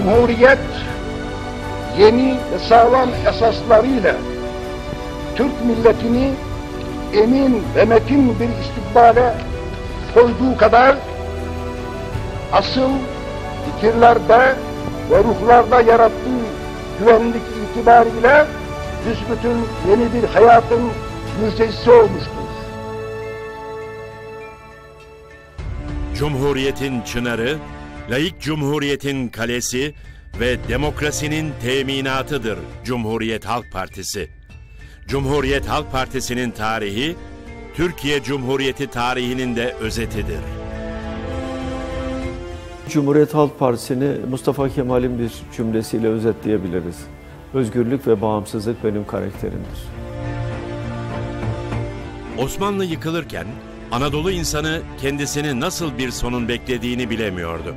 Cumhuriyet yeni ve sağlam esaslarıyla Türk milletini emin ve metin bir istikbale koyduğu kadar asıl fikirlerde ve ruhlarda yarattığı güvenlik itibariyle büsbütün yeni bir hayatın müjdecisi olmuştur. Cumhuriyetin çınarı, layık cumhuriyetin kalesi ve demokrasinin teminatıdır Cumhuriyet Halk Partisi. Cumhuriyet Halk Partisi'nin tarihi, Türkiye Cumhuriyeti tarihinin de özetidir. Cumhuriyet Halk Partisi'ni Mustafa Kemal'in bir cümlesiyle özetleyebiliriz. Özgürlük ve bağımsızlık benim karakterimdir. Osmanlı yıkılırken Anadolu insanı kendisini nasıl bir sonun beklediğini bilemiyordu.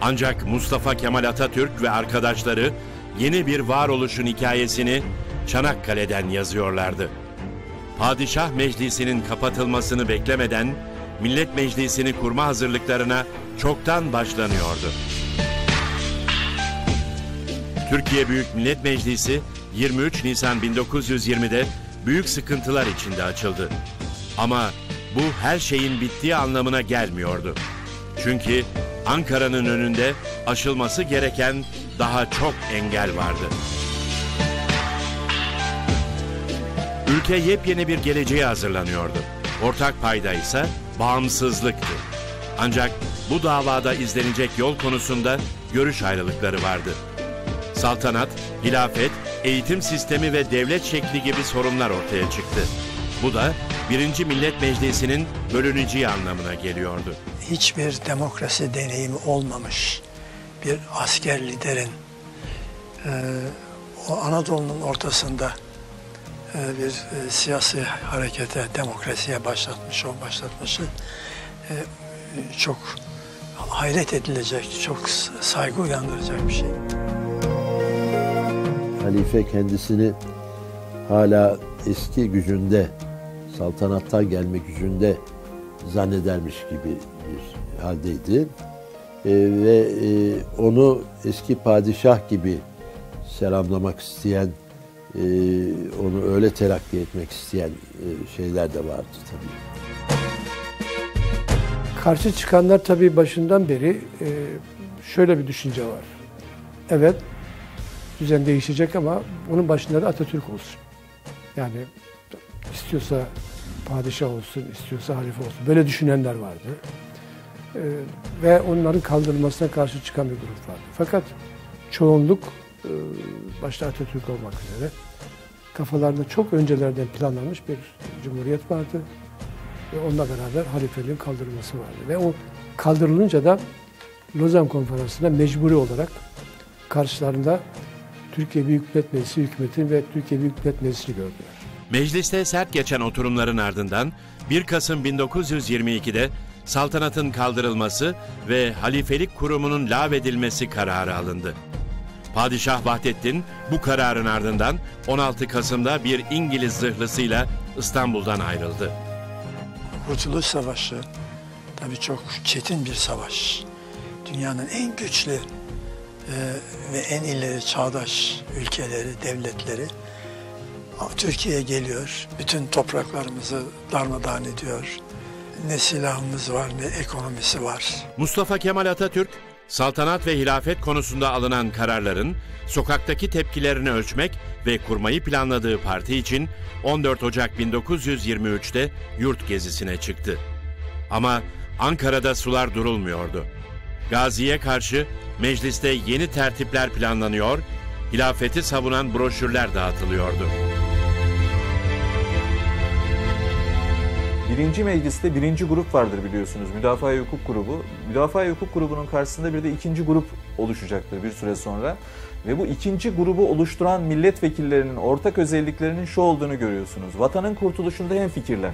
Ancak Mustafa Kemal Atatürk ve arkadaşları yeni bir varoluşun hikayesini Çanakkale'den yazıyorlardı. Padişah Meclisi'nin kapatılmasını beklemeden Millet Meclisi'ni kurma hazırlıklarına çoktan başlanıyordu. Türkiye Büyük Millet Meclisi 23 Nisan 1920'de büyük sıkıntılar içinde açıldı. Ama bu her şeyin bittiği anlamına gelmiyordu. Çünkü Ankara'nın önünde aşılması gereken daha çok engel vardı. Ülke yepyeni bir geleceğe hazırlanıyordu. Ortak payda ise bağımsızlıktı. Ancak bu davada izlenecek yol konusunda görüş ayrılıkları vardı. Saltanat, hilafet, eğitim sistemi ve devlet şekli gibi sorunlar ortaya çıktı. Bu da 1. Millet Meclisi'nin bölüneceği anlamına geliyordu. Hiçbir demokrasi deneyimi olmamış bir asker liderin e, o Anadolu'nun ortasında e, bir e, siyasi harekete, demokrasiye başlatmış, o başlatması e, çok hayret edilecek, çok saygı uyandıracak bir şey. Halife kendisini hala eski gücünde, saltanatta gelme gücünde zannedermiş gibi bir haldeydi. E, ve e, onu eski padişah gibi selamlamak isteyen, e, onu öyle telakki etmek isteyen e, şeyler de vardı tabii. Karşı çıkanlar tabii başından beri e, şöyle bir düşünce var. Evet, düzen değişecek ama bunun başında da Atatürk olsun. Yani istiyorsa padişah olsun, istiyorsa halife olsun. Böyle düşünenler vardı. Ee, ve onların kaldırılmasına karşı çıkan bir grup vardı. Fakat çoğunluk, e, başta Atatürk olmak üzere, kafalarında çok öncelerden planlanmış bir cumhuriyet vardı. Ve onunla beraber halifeliğin kaldırılması vardı. Ve o kaldırılınca da Lozan Konferansı'nda mecburi olarak karşılarında Türkiye Büyük Millet Meclisi hükümetin ve Türkiye Büyük Millet Meclisi'ni gördüler. Mecliste sert geçen oturumların ardından 1 Kasım 1922'de saltanatın kaldırılması ve halifelik kurumunun lağvedilmesi kararı alındı. Padişah Vahdettin bu kararın ardından 16 Kasım'da bir İngiliz zırhlısıyla İstanbul'dan ayrıldı. Kurtuluş Savaşı tabii çok çetin bir savaş. Dünyanın en güçlü e, ve en ileri çağdaş ülkeleri, devletleri Türkiye'ye geliyor. Bütün topraklarımızı darmadağın ediyor. Ne silahımız var ne ekonomisi var. Mustafa Kemal Atatürk, saltanat ve hilafet konusunda alınan kararların sokaktaki tepkilerini ölçmek ve kurmayı planladığı parti için 14 Ocak 1923'te yurt gezisine çıktı. Ama Ankara'da sular durulmuyordu. Gazi'ye karşı mecliste yeni tertipler planlanıyor, hilafeti savunan broşürler dağıtılıyordu. Birinci mecliste birinci grup vardır biliyorsunuz. Müdafaa Hukuk Grubu. Müdafaa Hukuk Grubu'nun karşısında bir de ikinci grup oluşacaktır bir süre sonra. Ve bu ikinci grubu oluşturan milletvekillerinin ortak özelliklerinin şu olduğunu görüyorsunuz. Vatanın kurtuluşunda hem fikirler.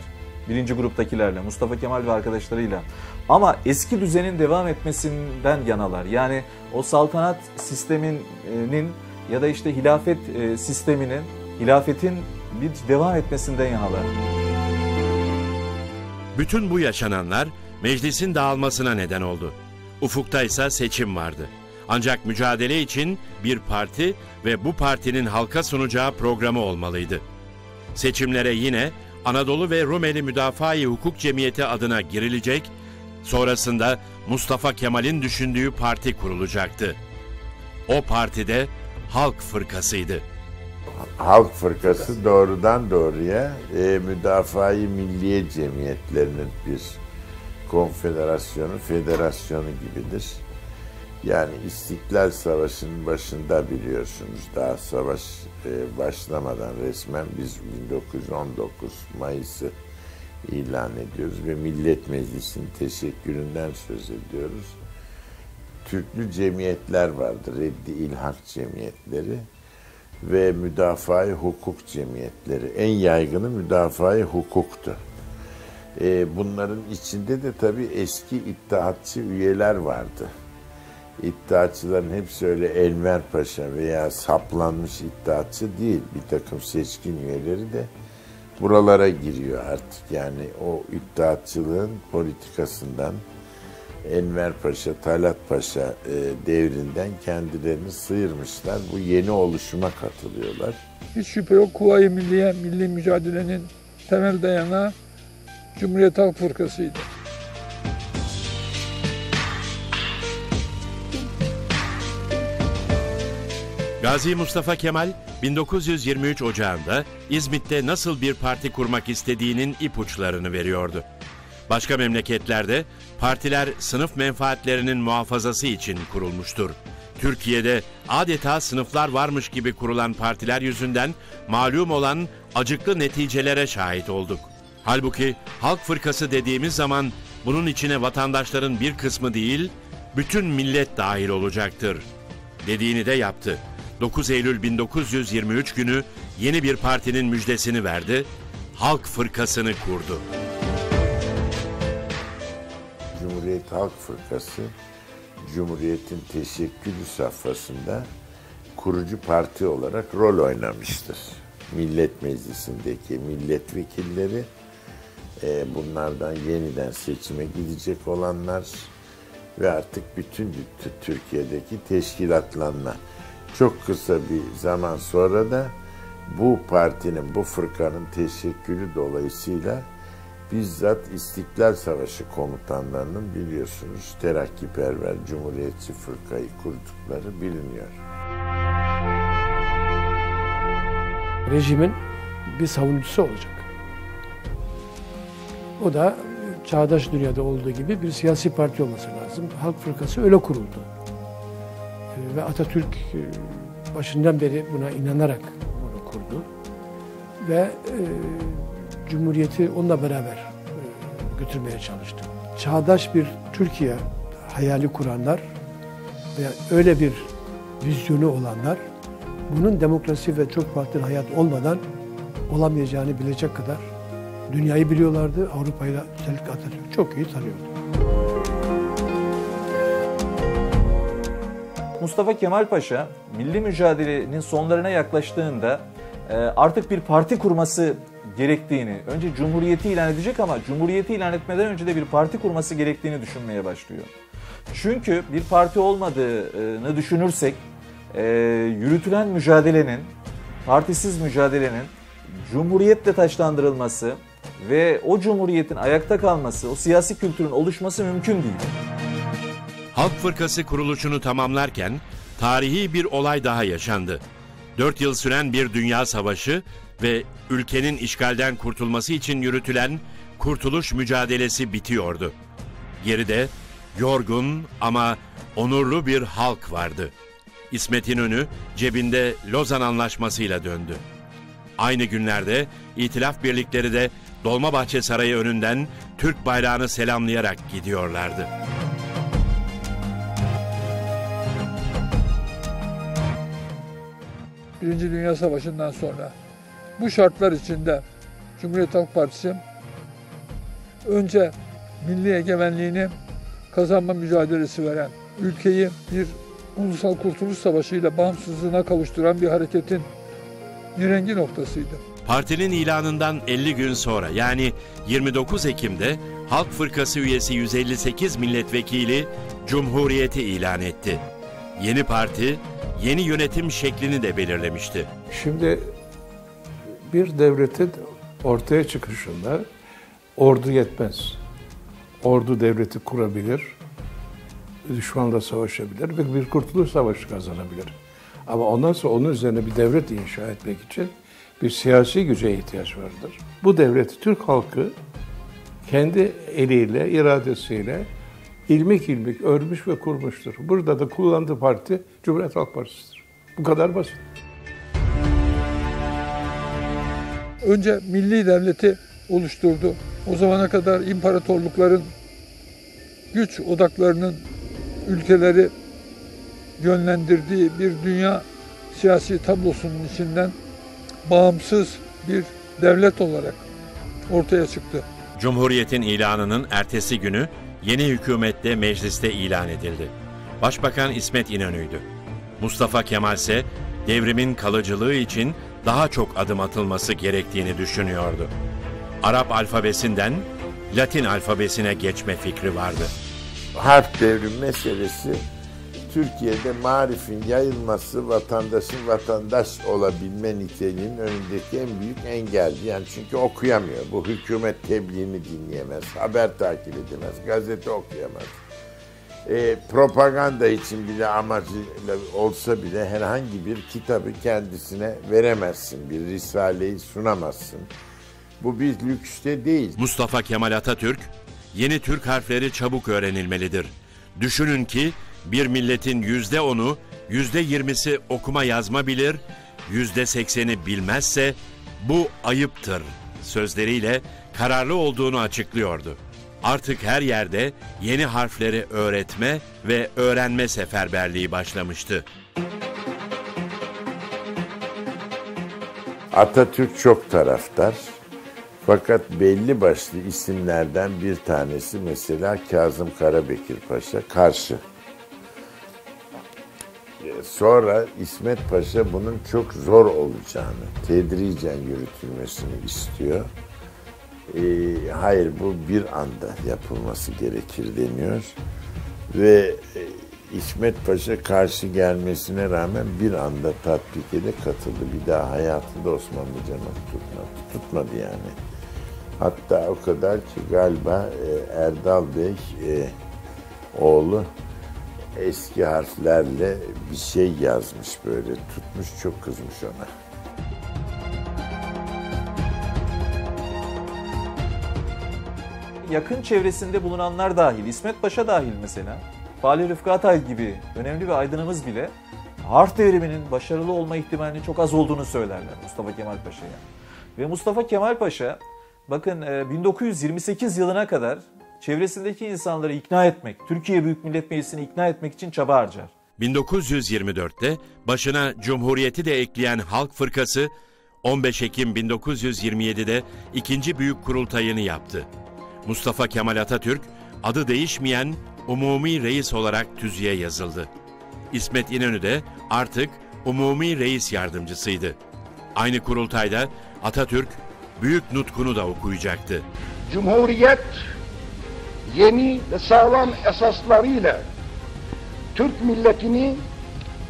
Birinci gruptakilerle, Mustafa Kemal ve arkadaşlarıyla. Ama eski düzenin devam etmesinden yanalar. Yani o saltanat sisteminin ya da işte hilafet e, sisteminin, hilafetin bir devam etmesinden yanalar. Bütün bu yaşananlar meclisin dağılmasına neden oldu. Ufukta ise seçim vardı. Ancak mücadele için bir parti ve bu partinin halka sunacağı programı olmalıydı. Seçimlere yine Anadolu ve Rumeli Müdafaa-i Hukuk Cemiyeti adına girilecek, sonrasında Mustafa Kemal'in düşündüğü parti kurulacaktı. O partide Halk Fırkası'ydı. Halk Fırkası doğrudan doğruya e, Müdafaa-i Milliye Cemiyetlerinin bir konfederasyonu, federasyonu gibidir. Yani İstiklal Savaşı'nın başında biliyorsunuz daha savaş e, başlamadan resmen biz 1919 Mayıs'ı ilan ediyoruz ve Millet Meclisi'nin teşekküründen söz ediyoruz. Türklü cemiyetler vardı, Reddi İlhak cemiyetleri ve müdafaa hukuk cemiyetleri. En yaygını müdafaa hukuktu. E, bunların içinde de tabii eski iddiatçı üyeler vardı. İddiatçıların hepsi öyle Enver Paşa veya saplanmış iddiatçı değil. Bir takım seçkin üyeleri de buralara giriyor artık. Yani o iddiatçılığın politikasından Enver Paşa, Talat Paşa e, devrinden kendilerini sıyırmışlar. Bu yeni oluşuma katılıyorlar. Hiç şüphe yok Kuvayi Milliye, milli mücadelenin temel dayanağı Cumhuriyet Halk Fırkası'ydı. Gazi Mustafa Kemal 1923 Ocağı'nda İzmit'te nasıl bir parti kurmak istediğinin ipuçlarını veriyordu. Başka memleketlerde partiler sınıf menfaatlerinin muhafazası için kurulmuştur. Türkiye'de adeta sınıflar varmış gibi kurulan partiler yüzünden malum olan acıklı neticelere şahit olduk. Halbuki halk fırkası dediğimiz zaman bunun içine vatandaşların bir kısmı değil, bütün millet dahil olacaktır. Dediğini de yaptı. 9 Eylül 1923 günü yeni bir partinin müjdesini verdi, Halk Fırkası'nı kurdu. Cumhuriyet Halk Fırkası, Cumhuriyet'in teşekkülü safhasında kurucu parti olarak rol oynamıştır. Millet Meclisi'ndeki milletvekilleri, e, bunlardan yeniden seçime gidecek olanlar ve artık bütün Türkiye'deki teşkilatlanma. Çok kısa bir zaman sonra da bu partinin, bu fırkanın teşekkülü dolayısıyla bizzat İstiklal Savaşı komutanlarının biliyorsunuz terakkiperver Cumhuriyetçi fırkayı kurdukları biliniyor. Rejimin bir savunucusu olacak. O da çağdaş dünyada olduğu gibi bir siyasi parti olması lazım. Halk Fırkası öyle kuruldu. Ve Atatürk başından beri buna inanarak bunu kurdu. Ve e, Cumhuriyeti onunla beraber e, götürmeye çalıştı. Çağdaş bir Türkiye hayali kuranlar ve öyle bir vizyonu olanlar bunun demokrasi ve çok partili hayat olmadan olamayacağını bilecek kadar dünyayı biliyorlardı. Avrupa'yı özellikle Atatürk çok iyi tanıyordu. Mustafa Kemal Paşa milli mücadelenin sonlarına yaklaştığında e, artık bir parti kurması gerektiğini, önce cumhuriyeti ilan edecek ama cumhuriyeti ilan etmeden önce de bir parti kurması gerektiğini düşünmeye başlıyor. Çünkü bir parti olmadığını düşünürsek e, yürütülen mücadelenin, partisiz mücadelenin cumhuriyetle taşlandırılması ve o cumhuriyetin ayakta kalması, o siyasi kültürün oluşması mümkün değil. Halk Fırkası kuruluşunu tamamlarken tarihi bir olay daha yaşandı. Dört yıl süren bir dünya savaşı ve ülkenin işgalden kurtulması için yürütülen kurtuluş mücadelesi bitiyordu. Geride yorgun ama onurlu bir halk vardı. İsmet İnönü cebinde Lozan Anlaşması'yla döndü. Aynı günlerde İtilaf birlikleri de Dolmabahçe Sarayı önünden Türk bayrağını selamlayarak gidiyorlardı. Birinci Dünya Savaşı'ndan sonra bu şartlar içinde Cumhuriyet Halk Partisi önce milli egemenliğini kazanma mücadelesi veren, ülkeyi bir ulusal kurtuluş savaşı ile bağımsızlığına kavuşturan bir hareketin nirengi noktasıydı. Partinin ilanından 50 gün sonra yani 29 Ekim'de Halk Fırkası üyesi 158 milletvekili Cumhuriyeti ilan etti. Yeni parti, yeni yönetim şeklini de belirlemişti. Şimdi bir devletin ortaya çıkışında ordu yetmez. Ordu devleti kurabilir, düşmanla savaşabilir ve bir kurtuluş savaşı kazanabilir. Ama ondan sonra onun üzerine bir devlet inşa etmek için bir siyasi güce ihtiyaç vardır. Bu devleti Türk halkı kendi eliyle, iradesiyle ilmik ilmik örmüş ve kurmuştur. Burada da kullandığı parti Cumhuriyet Halk Partisi'dir. Bu kadar basit. Önce milli devleti oluşturdu. O zamana kadar imparatorlukların güç odaklarının ülkeleri yönlendirdiği bir dünya siyasi tablosunun içinden bağımsız bir devlet olarak ortaya çıktı. Cumhuriyetin ilanının ertesi günü yeni hükümette mecliste ilan edildi. Başbakan İsmet İnönü'ydü. Mustafa Kemal ise devrimin kalıcılığı için daha çok adım atılması gerektiğini düşünüyordu. Arap alfabesinden Latin alfabesine geçme fikri vardı. Harf devrim meselesi Türkiye'de marifin yayılması vatandaşın vatandaş olabilme niteliğinin önündeki en büyük engeldi. Yani çünkü okuyamıyor. Bu hükümet tebliğini dinleyemez, haber takip edemez, gazete okuyamaz. E, propaganda için bile amacıyla olsa bile herhangi bir kitabı kendisine veremezsin. Bir risaleyi sunamazsın. Bu bir lükste değil. Mustafa Kemal Atatürk, yeni Türk harfleri çabuk öğrenilmelidir. Düşünün ki bir milletin yüzde onu, yüzde yirmisi okuma yazma bilir, yüzde sekseni bilmezse bu ayıptır sözleriyle kararlı olduğunu açıklıyordu. Artık her yerde yeni harfleri öğretme ve öğrenme seferberliği başlamıştı. Atatürk çok taraftar. Fakat belli başlı isimlerden bir tanesi mesela Kazım Karabekir Paşa karşı. Sonra İsmet Paşa bunun çok zor olacağını, tedricen yürütülmesini istiyor. Ee, hayır bu bir anda yapılması gerekir deniyor. Ve e, İsmet Paşa karşı gelmesine rağmen bir anda tatbikede katıldı. Bir daha hayatında Osmanlı cemaat tutmadı. Tutmadı yani. Hatta o kadar ki galiba e, Erdal Bey e, oğlu eski harflerle bir şey yazmış böyle tutmuş çok kızmış ona. Yakın çevresinde bulunanlar dahil, İsmet Paşa dahil mesela, Fahri Rıfkı Atay gibi önemli bir aydınımız bile harf devriminin başarılı olma ihtimalinin çok az olduğunu söylerler Mustafa Kemal Paşa'ya. Ve Mustafa Kemal Paşa bakın 1928 yılına kadar çevresindeki insanları ikna etmek, Türkiye Büyük Millet Meclisi'ni ikna etmek için çaba harcar. 1924'te başına Cumhuriyeti de ekleyen Halk Fırkası 15 Ekim 1927'de ikinci büyük kurultayını yaptı. Mustafa Kemal Atatürk adı değişmeyen Umumi Reis olarak tüzüğe yazıldı. İsmet İnönü de artık Umumi Reis Yardımcısıydı. Aynı kurultayda Atatürk büyük nutkunu da okuyacaktı. Cumhuriyet yeni ve sağlam esaslarıyla Türk milletini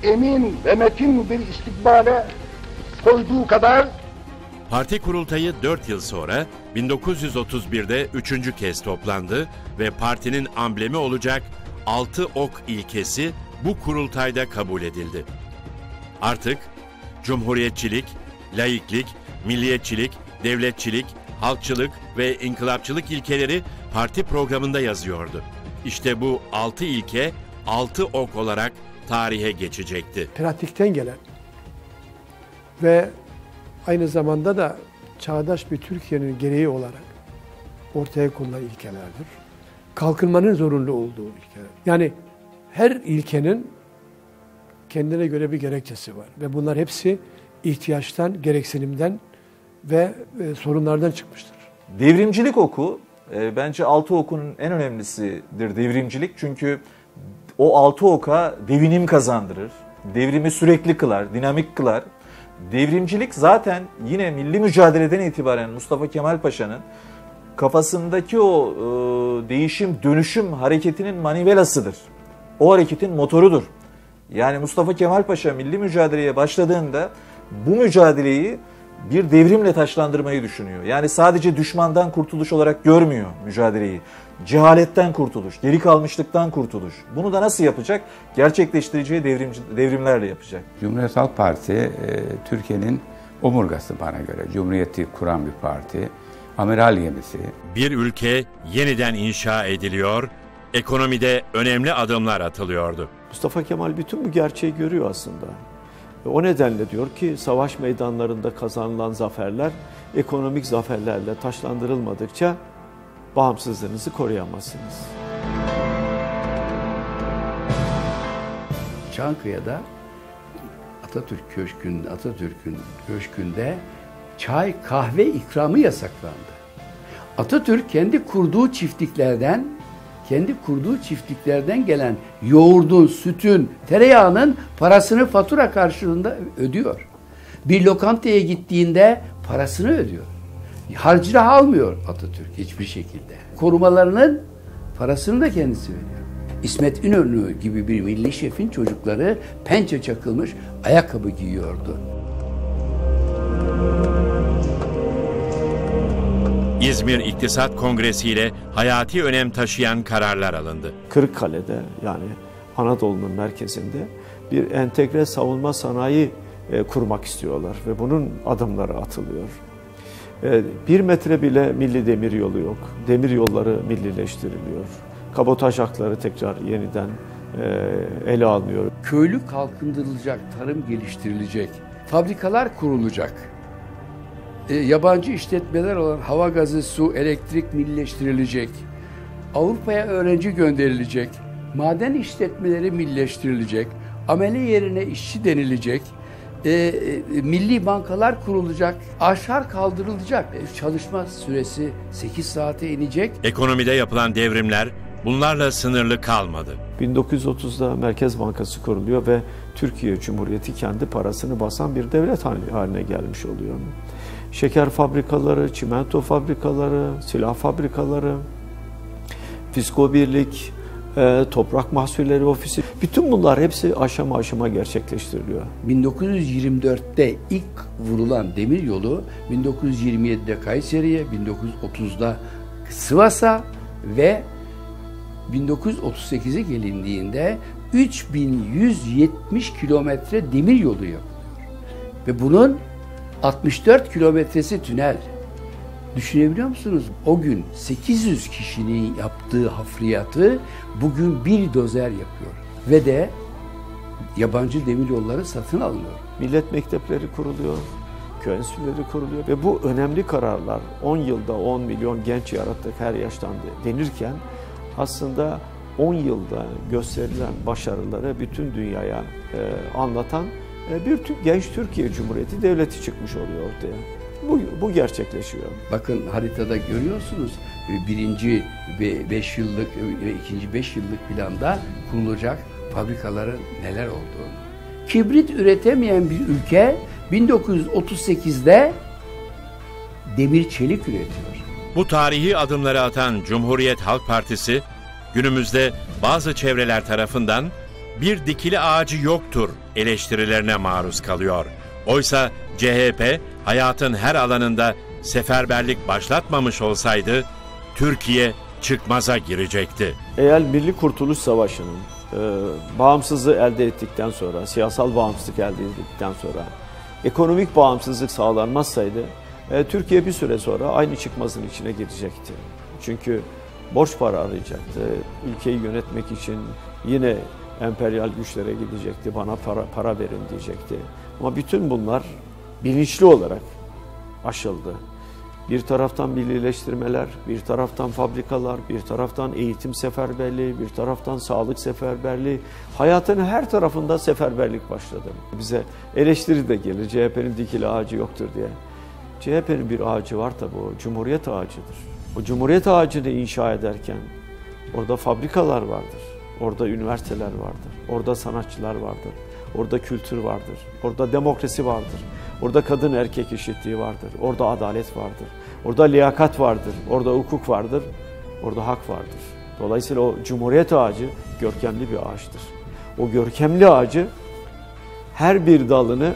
emin ve metin bir istikbale koyduğu kadar Parti kurultayı 4 yıl sonra 1931'de üçüncü kez toplandı ve partinin amblemi olacak altı ok ilkesi bu kurultayda kabul edildi. Artık cumhuriyetçilik, laiklik, milliyetçilik, devletçilik, halkçılık ve inkılapçılık ilkeleri parti programında yazıyordu. İşte bu altı ilke altı ok olarak tarihe geçecekti. Pratikten gelen ve aynı zamanda da çağdaş bir Türkiye'nin gereği olarak ortaya konulan ilkelerdir. Kalkınmanın zorunlu olduğu ilkeler. Yani her ilkenin kendine göre bir gerekçesi var ve bunlar hepsi ihtiyaçtan, gereksinimden ve e, sorunlardan çıkmıştır. Devrimcilik oku e, bence altı okunun en önemlisidir devrimcilik. Çünkü o altı oka devinim kazandırır. Devrimi sürekli kılar, dinamik kılar. Devrimcilik zaten yine milli mücadeleden itibaren Mustafa Kemal Paşa'nın kafasındaki o e, değişim, dönüşüm hareketinin manivelasıdır. O hareketin motorudur. Yani Mustafa Kemal Paşa milli mücadeleye başladığında bu mücadeleyi bir devrimle taşlandırmayı düşünüyor. Yani sadece düşmandan kurtuluş olarak görmüyor mücadeleyi. Cehaletten kurtuluş, geri kalmışlıktan kurtuluş. Bunu da nasıl yapacak? Gerçekleştireceği devrim, devrimlerle yapacak. Cumhuriyet Halk Partisi e, Türkiye'nin omurgası bana göre. Cumhuriyeti kuran bir parti. Amiral gemisi. Bir ülke yeniden inşa ediliyor, ekonomide önemli adımlar atılıyordu. Mustafa Kemal bütün bu gerçeği görüyor aslında. O nedenle diyor ki savaş meydanlarında kazanılan zaferler ekonomik zaferlerle taşlandırılmadıkça bağımsızlığınızı koruyamazsınız. Çankaya'da Atatürk Köşkü'nün Atatürk'ün köşkünde çay kahve ikramı yasaklandı. Atatürk kendi kurduğu çiftliklerden kendi kurduğu çiftliklerden gelen yoğurdun, sütün, tereyağının parasını fatura karşılığında ödüyor. Bir lokantaya gittiğinde parasını ödüyor. Harcırah almıyor Atatürk hiçbir şekilde. Korumalarının parasını da kendisi veriyor. İsmet İnönü gibi bir milli şefin çocukları pençe çakılmış ayakkabı giyiyordu. İzmir İktisat Kongresi ile hayati önem taşıyan kararlar alındı. Kırıkkale'de yani Anadolu'nun merkezinde bir entegre savunma sanayi e, kurmak istiyorlar ve bunun adımları atılıyor. E, bir metre bile milli demir yolu yok. Demir yolları millileştiriliyor. Kabotaj hakları tekrar yeniden e, ele alınıyor. Köylü kalkındırılacak, tarım geliştirilecek, fabrikalar kurulacak. E, yabancı işletmeler olan hava gazı, su, elektrik millileştirilecek. Avrupa'ya öğrenci gönderilecek. Maden işletmeleri millileştirilecek. Amele yerine işçi denilecek. E, e, milli bankalar kurulacak. Aşar kaldırılacak. E, çalışma süresi 8 saate inecek. Ekonomide yapılan devrimler bunlarla sınırlı kalmadı. 1930'da Merkez Bankası kuruluyor ve Türkiye Cumhuriyeti kendi parasını basan bir devlet haline gelmiş oluyor. Şeker fabrikaları, çimento fabrikaları, silah fabrikaları, Fisko Birlik, e, Toprak Mahsulleri Ofisi. Bütün bunlar hepsi aşama aşama gerçekleştiriliyor. 1924'te ilk vurulan demir yolu 1927'de Kayseri'ye, 1930'da Sivas'a ve 1938'e gelindiğinde 3170 kilometre demir yolu yapılıyor. Ve bunun 64 kilometresi tünel. Düşünebiliyor musunuz? O gün 800 kişinin yaptığı hafriyatı bugün bir dozer yapıyor. Ve de yabancı demir yolları satın alınıyor. Millet mektepleri kuruluyor, köy enstitüleri kuruluyor ve bu önemli kararlar 10 yılda 10 milyon genç yarattık her yaştan denirken aslında 10 yılda gösterilen başarıları bütün dünyaya e, anlatan e, bir genç Türkiye Cumhuriyeti devleti çıkmış oluyor ortaya. Bu, bu gerçekleşiyor. Bakın haritada görüyorsunuz birinci ve beş yıllık ve ikinci beş yıllık planda kurulacak fabrikaların neler olduğunu. Kibrit üretemeyen bir ülke 1938'de demir çelik üretiyor. Bu tarihi adımları atan Cumhuriyet Halk Partisi günümüzde bazı çevreler tarafından bir dikili ağacı yoktur eleştirilerine maruz kalıyor. Oysa CHP hayatın her alanında seferberlik başlatmamış olsaydı Türkiye çıkmaza girecekti. Eğer Milli Kurtuluş Savaşı'nın e, bağımsızlığı elde ettikten sonra, siyasal bağımsızlık elde ettikten sonra ekonomik bağımsızlık sağlanmazsaydı e, Türkiye bir süre sonra aynı çıkmazın içine girecekti. Çünkü borç para arayacaktı. Ülkeyi yönetmek için yine emperyal güçlere gidecekti, bana para, para verin diyecekti. Ama bütün bunlar bilinçli olarak aşıldı. Bir taraftan millileştirmeler, bir taraftan fabrikalar, bir taraftan eğitim seferberliği, bir taraftan sağlık seferberliği. Hayatın her tarafında seferberlik başladı. Bize eleştiri de gelir, CHP'nin dikili ağacı yoktur diye. CHP'nin bir ağacı var tabi o Cumhuriyet ağacıdır. O Cumhuriyet ağacını inşa ederken orada fabrikalar vardır. Orada üniversiteler vardır. Orada sanatçılar vardır. Orada kültür vardır. Orada demokrasi vardır. Orada kadın erkek eşitliği vardır. Orada adalet vardır. Orada liyakat vardır. Orada hukuk vardır. Orada hak vardır. Dolayısıyla o Cumhuriyet ağacı görkemli bir ağaçtır. o görkemli ağacı her bir dalını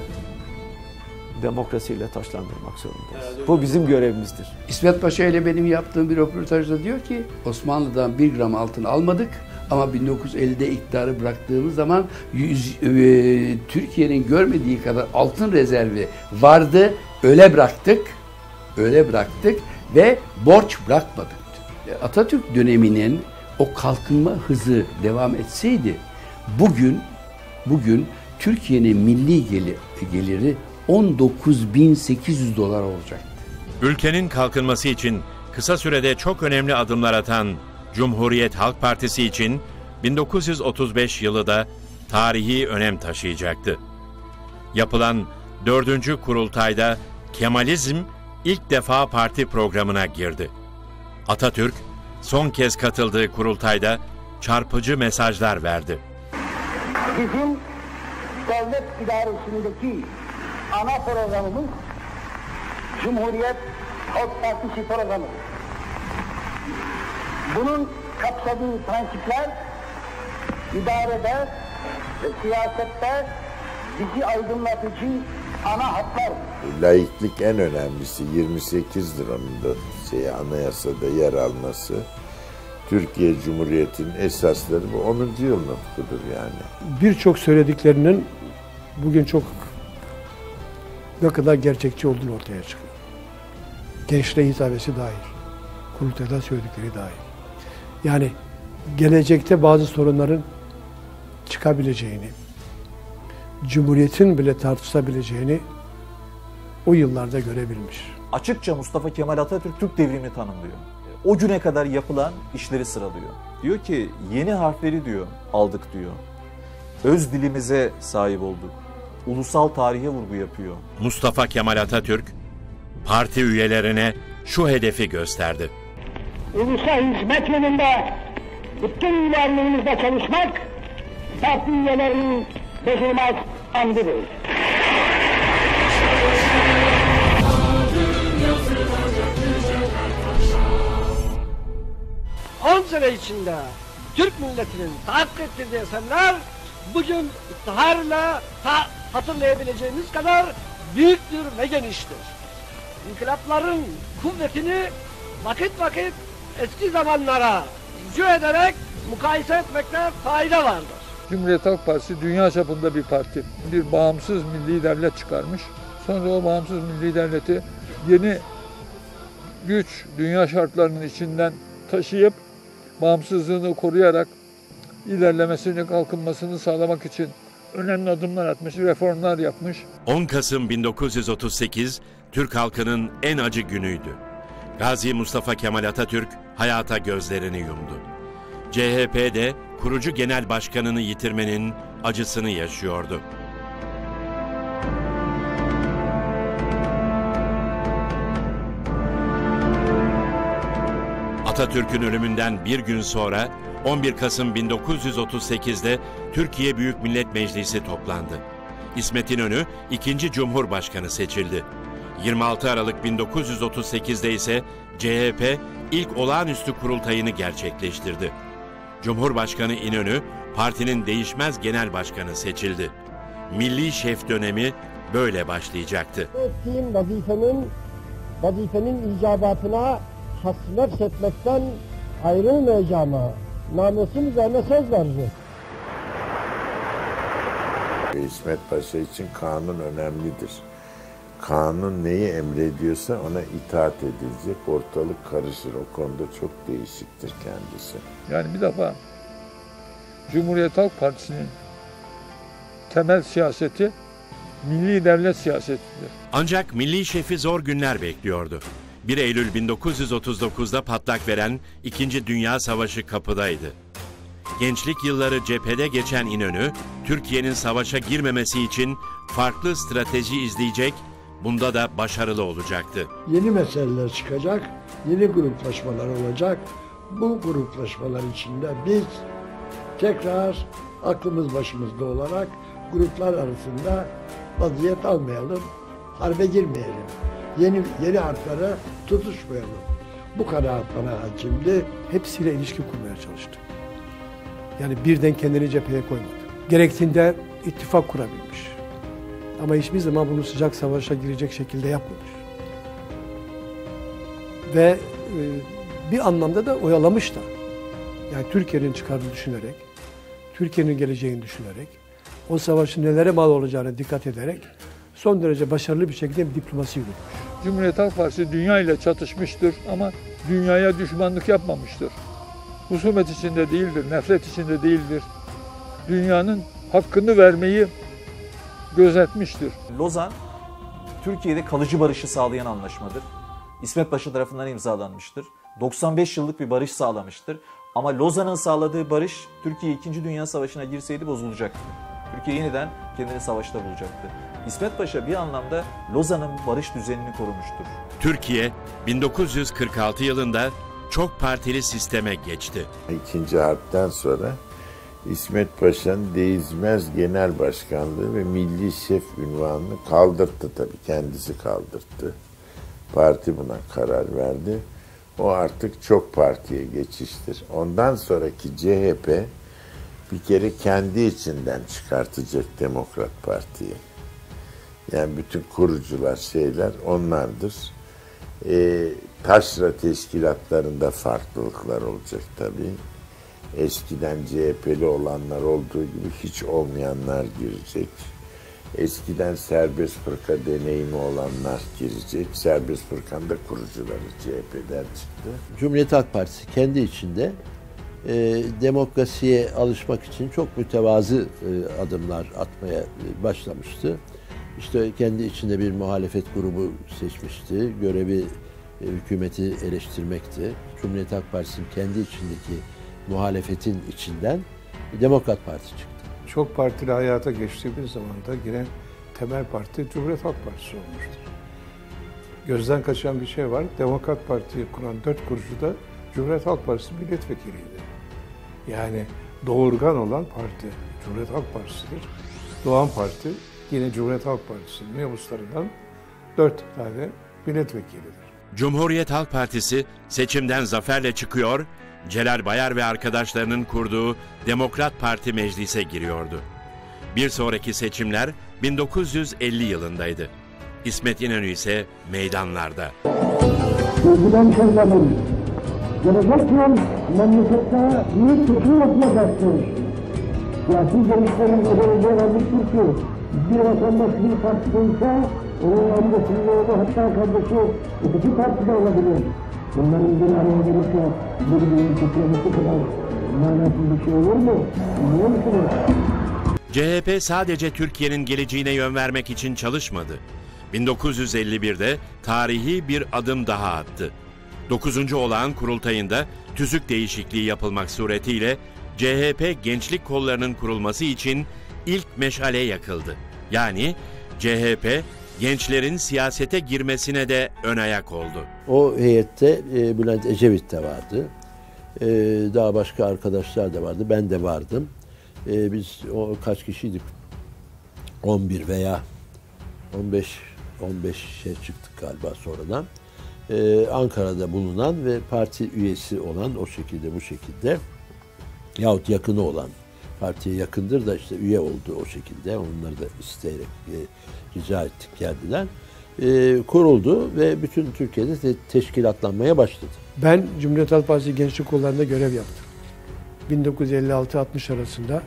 demokrasiyle taşlandırmak zorundayız. Bu bizim görevimizdir. İsmet Paşa ile benim yaptığım bir röportajda diyor ki Osmanlı'dan bir gram altın almadık ama 1950'de iktidarı bıraktığımız zaman yüz- e, Türkiye'nin görmediği kadar altın rezervi vardı. Öyle bıraktık. Öyle bıraktık ve borç bırakmadık. Atatürk döneminin o kalkınma hızı devam etseydi bugün bugün Türkiye'nin milli geli- geliri 19.800 dolar olacaktı. Ülkenin kalkınması için kısa sürede çok önemli adımlar atan Cumhuriyet Halk Partisi için 1935 yılı da tarihi önem taşıyacaktı. Yapılan 4. kurultayda Kemalizm ilk defa parti programına girdi. Atatürk son kez katıldığı kurultayda çarpıcı mesajlar verdi. Bizim devlet idaresindeki ana programımız Cumhuriyet Halk Partisi programı. Bunun kapsadığı prensipler idarede ve siyasette bizi aydınlatıcı ana hatlar. Laiklik en önemlisi 28'dir onun da şey, anayasada yer alması. Türkiye Cumhuriyeti'nin esasları bu 10. yıl nutkudur yani. Birçok söylediklerinin bugün çok ne kadar gerçekçi olduğunu ortaya çıkıyor. Gençliğe hitabesi dahil. Kurultayda söyledikleri dahil. Yani gelecekte bazı sorunların çıkabileceğini, Cumhuriyet'in bile tartışabileceğini o yıllarda görebilmiş. Açıkça Mustafa Kemal Atatürk Türk devrimini tanımlıyor. O güne kadar yapılan işleri sıralıyor. Diyor ki yeni harfleri diyor aldık diyor. Öz dilimize sahip olduk. Ulusal tarihe vurgu yapıyor. Mustafa Kemal Atatürk parti üyelerine şu hedefi gösterdi. Ulusa hizmet yolunda bütün varlığımızda çalışmak üyelerinin bozulmaz andıdır. On sene içinde Türk milletinin tahakkuk ettirdiği eserler bugün iftiharla ta hatırlayabileceğimiz kadar büyüktür ve geniştir. İnkılapların kuvvetini vakit vakit eski zamanlara rücu ederek mukayese etmekte fayda vardır. Cumhuriyet Halk Partisi dünya çapında bir parti. Bir bağımsız milli devlet çıkarmış. Sonra o bağımsız milli devleti yeni güç dünya şartlarının içinden taşıyıp bağımsızlığını koruyarak ilerlemesini, kalkınmasını sağlamak için önemli adımlar atmış, reformlar yapmış. 10 Kasım 1938 Türk halkının en acı günüydü. Gazi Mustafa Kemal Atatürk hayata gözlerini yumdu. CHP de kurucu genel başkanını yitirmenin acısını yaşıyordu. Atatürk'ün ölümünden bir gün sonra 11 Kasım 1938'de Türkiye Büyük Millet Meclisi toplandı. İsmet İnönü ikinci Cumhurbaşkanı seçildi. 26 Aralık 1938'de ise CHP ilk olağanüstü kurultayını gerçekleştirdi. Cumhurbaşkanı İnönü partinin değişmez genel başkanı seçildi. Milli şef dönemi böyle başlayacaktı. ettiğim vazifenin vazifenin icabatına hasret etmekten ayrılmayacağıma namusum üzerine söz veririm. Ve İsmet Paşa için kanun önemlidir. Kanun neyi emrediyorsa ona itaat edilecek. Ortalık karışır. O konuda çok değişiktir kendisi. Yani bir defa Cumhuriyet Halk Partisi'nin temel siyaseti milli devlet siyasetidir. Ancak milli şefi zor günler bekliyordu. 1 Eylül 1939'da patlak veren 2. Dünya Savaşı kapıdaydı. Gençlik yılları cephede geçen İnönü, Türkiye'nin savaşa girmemesi için farklı strateji izleyecek, bunda da başarılı olacaktı. Yeni meseleler çıkacak, yeni gruplaşmalar olacak. Bu gruplaşmalar içinde biz tekrar aklımız başımızda olarak gruplar arasında vaziyet almayalım, harbe girmeyelim. Yeni yeni harflere tutuşmayalım. Bu kanaat bana hakimdi. Hepsiyle ilişki kurmaya çalıştı. Yani birden kendini cepheye koymadı. Gerektiğinde ittifak kurabilmiş. Ama hiçbir zaman bunu sıcak savaşa girecek şekilde yapmamış. Ve e, bir anlamda da oyalamış da. Yani Türkiye'nin çıkarını düşünerek, Türkiye'nin geleceğini düşünerek, o savaşın nelere mal olacağını dikkat ederek son derece başarılı bir şekilde bir diplomasi yürütmüş. Cumhuriyet Halk Partisi dünya ile çatışmıştır ama dünyaya düşmanlık yapmamıştır. Husumet içinde değildir, nefret içinde değildir. Dünyanın hakkını vermeyi gözetmiştir. Lozan, Türkiye'de kalıcı barışı sağlayan anlaşmadır. İsmet Paşa tarafından imzalanmıştır. 95 yıllık bir barış sağlamıştır. Ama Lozan'ın sağladığı barış Türkiye 2. Dünya Savaşı'na girseydi bozulacaktı. Türkiye yeniden kendini savaşta bulacaktı. İsmet Paşa bir anlamda Lozan'ın barış düzenini korumuştur. Türkiye 1946 yılında çok partili sisteme geçti. İkinci harpten sonra İsmet Paşa'nın Değizmez Genel Başkanlığı ve Milli Şef ünvanını kaldırttı tabii. Kendisi kaldırttı. Parti buna karar verdi. O artık çok partiye geçiştir. Ondan sonraki CHP bir kere kendi içinden çıkartacak Demokrat Parti'yi. Yani bütün kurucular şeyler onlardır. Ee, taşra teşkilatlarında farklılıklar olacak tabii. Eskiden CHP'li olanlar olduğu gibi hiç olmayanlar girecek. Eskiden serbest fırka deneyimi olanlar girecek. Serbest fırkanın da kurucuları CHP'den çıktı. Cumhuriyet Halk Partisi kendi içinde e, demokrasiye alışmak için çok mütevazı e, adımlar atmaya e, başlamıştı. İşte kendi içinde bir muhalefet grubu seçmişti. Görevi e, hükümeti eleştirmekti. Cumhuriyet Halk Partisi'nin kendi içindeki muhalefetin içinden Demokrat Parti çıktı. Çok partili hayata geçtiğimiz zaman da yine temel parti Cumhuriyet Halk Partisi olmuştur. Gözden kaçan bir şey var. Demokrat Parti'yi kuran dört kurucu da Cumhuriyet Halk Partisi milletvekiliydi. Yani doğurgan olan parti Cumhuriyet Halk Partisi'dir. Doğan Parti yine Cumhuriyet Halk Partisi'nin mebuslarından dört tane milletvekilidir. Cumhuriyet Halk Partisi seçimden zaferle çıkıyor, Celal Bayar ve arkadaşlarının kurduğu Demokrat Parti meclise giriyordu. Bir sonraki seçimler 1950 yılındaydı. İsmet İnönü ise meydanlarda. Sevgili hemşehrilerim, gelecek yıl memlekette büyük seçim yapacaktır. Siyasi görüşlerin özelliği vermiştir ki, bir vatandaş bir partideyse, onun amcasının oğlu hatta kardeşi öteki partide olabilir. Bunların bir araya gelip de birbirini titremesi kadar manasız bir şey olur mu? Biliyor musunuz? CHP sadece Türkiye'nin geleceğine yön vermek için çalışmadı. 1951'de tarihi bir adım daha attı. 9. olağan kurultayında tüzük değişikliği yapılmak suretiyle CHP gençlik kollarının kurulması için ilk meşale yakıldı. Yani CHP gençlerin siyasete girmesine de ön ayak oldu. O heyette e, Bülent Ecevit de vardı. E, daha başka arkadaşlar da vardı. Ben de vardım. E, biz o kaç kişiydik? 11 veya 15 15'e çıktık galiba sonradan. E, Ankara'da bulunan ve parti üyesi olan o şekilde bu şekilde yahut yakını olan partiye yakındır da işte üye oldu o şekilde. Onları da isteyerek e, rica ettik geldiler. E, kuruldu ve bütün Türkiye'de te- teşkilatlanmaya başladı. Ben Cumhuriyet Halk Partisi Gençlik Kolları'nda görev yaptım. 1956-60 arasında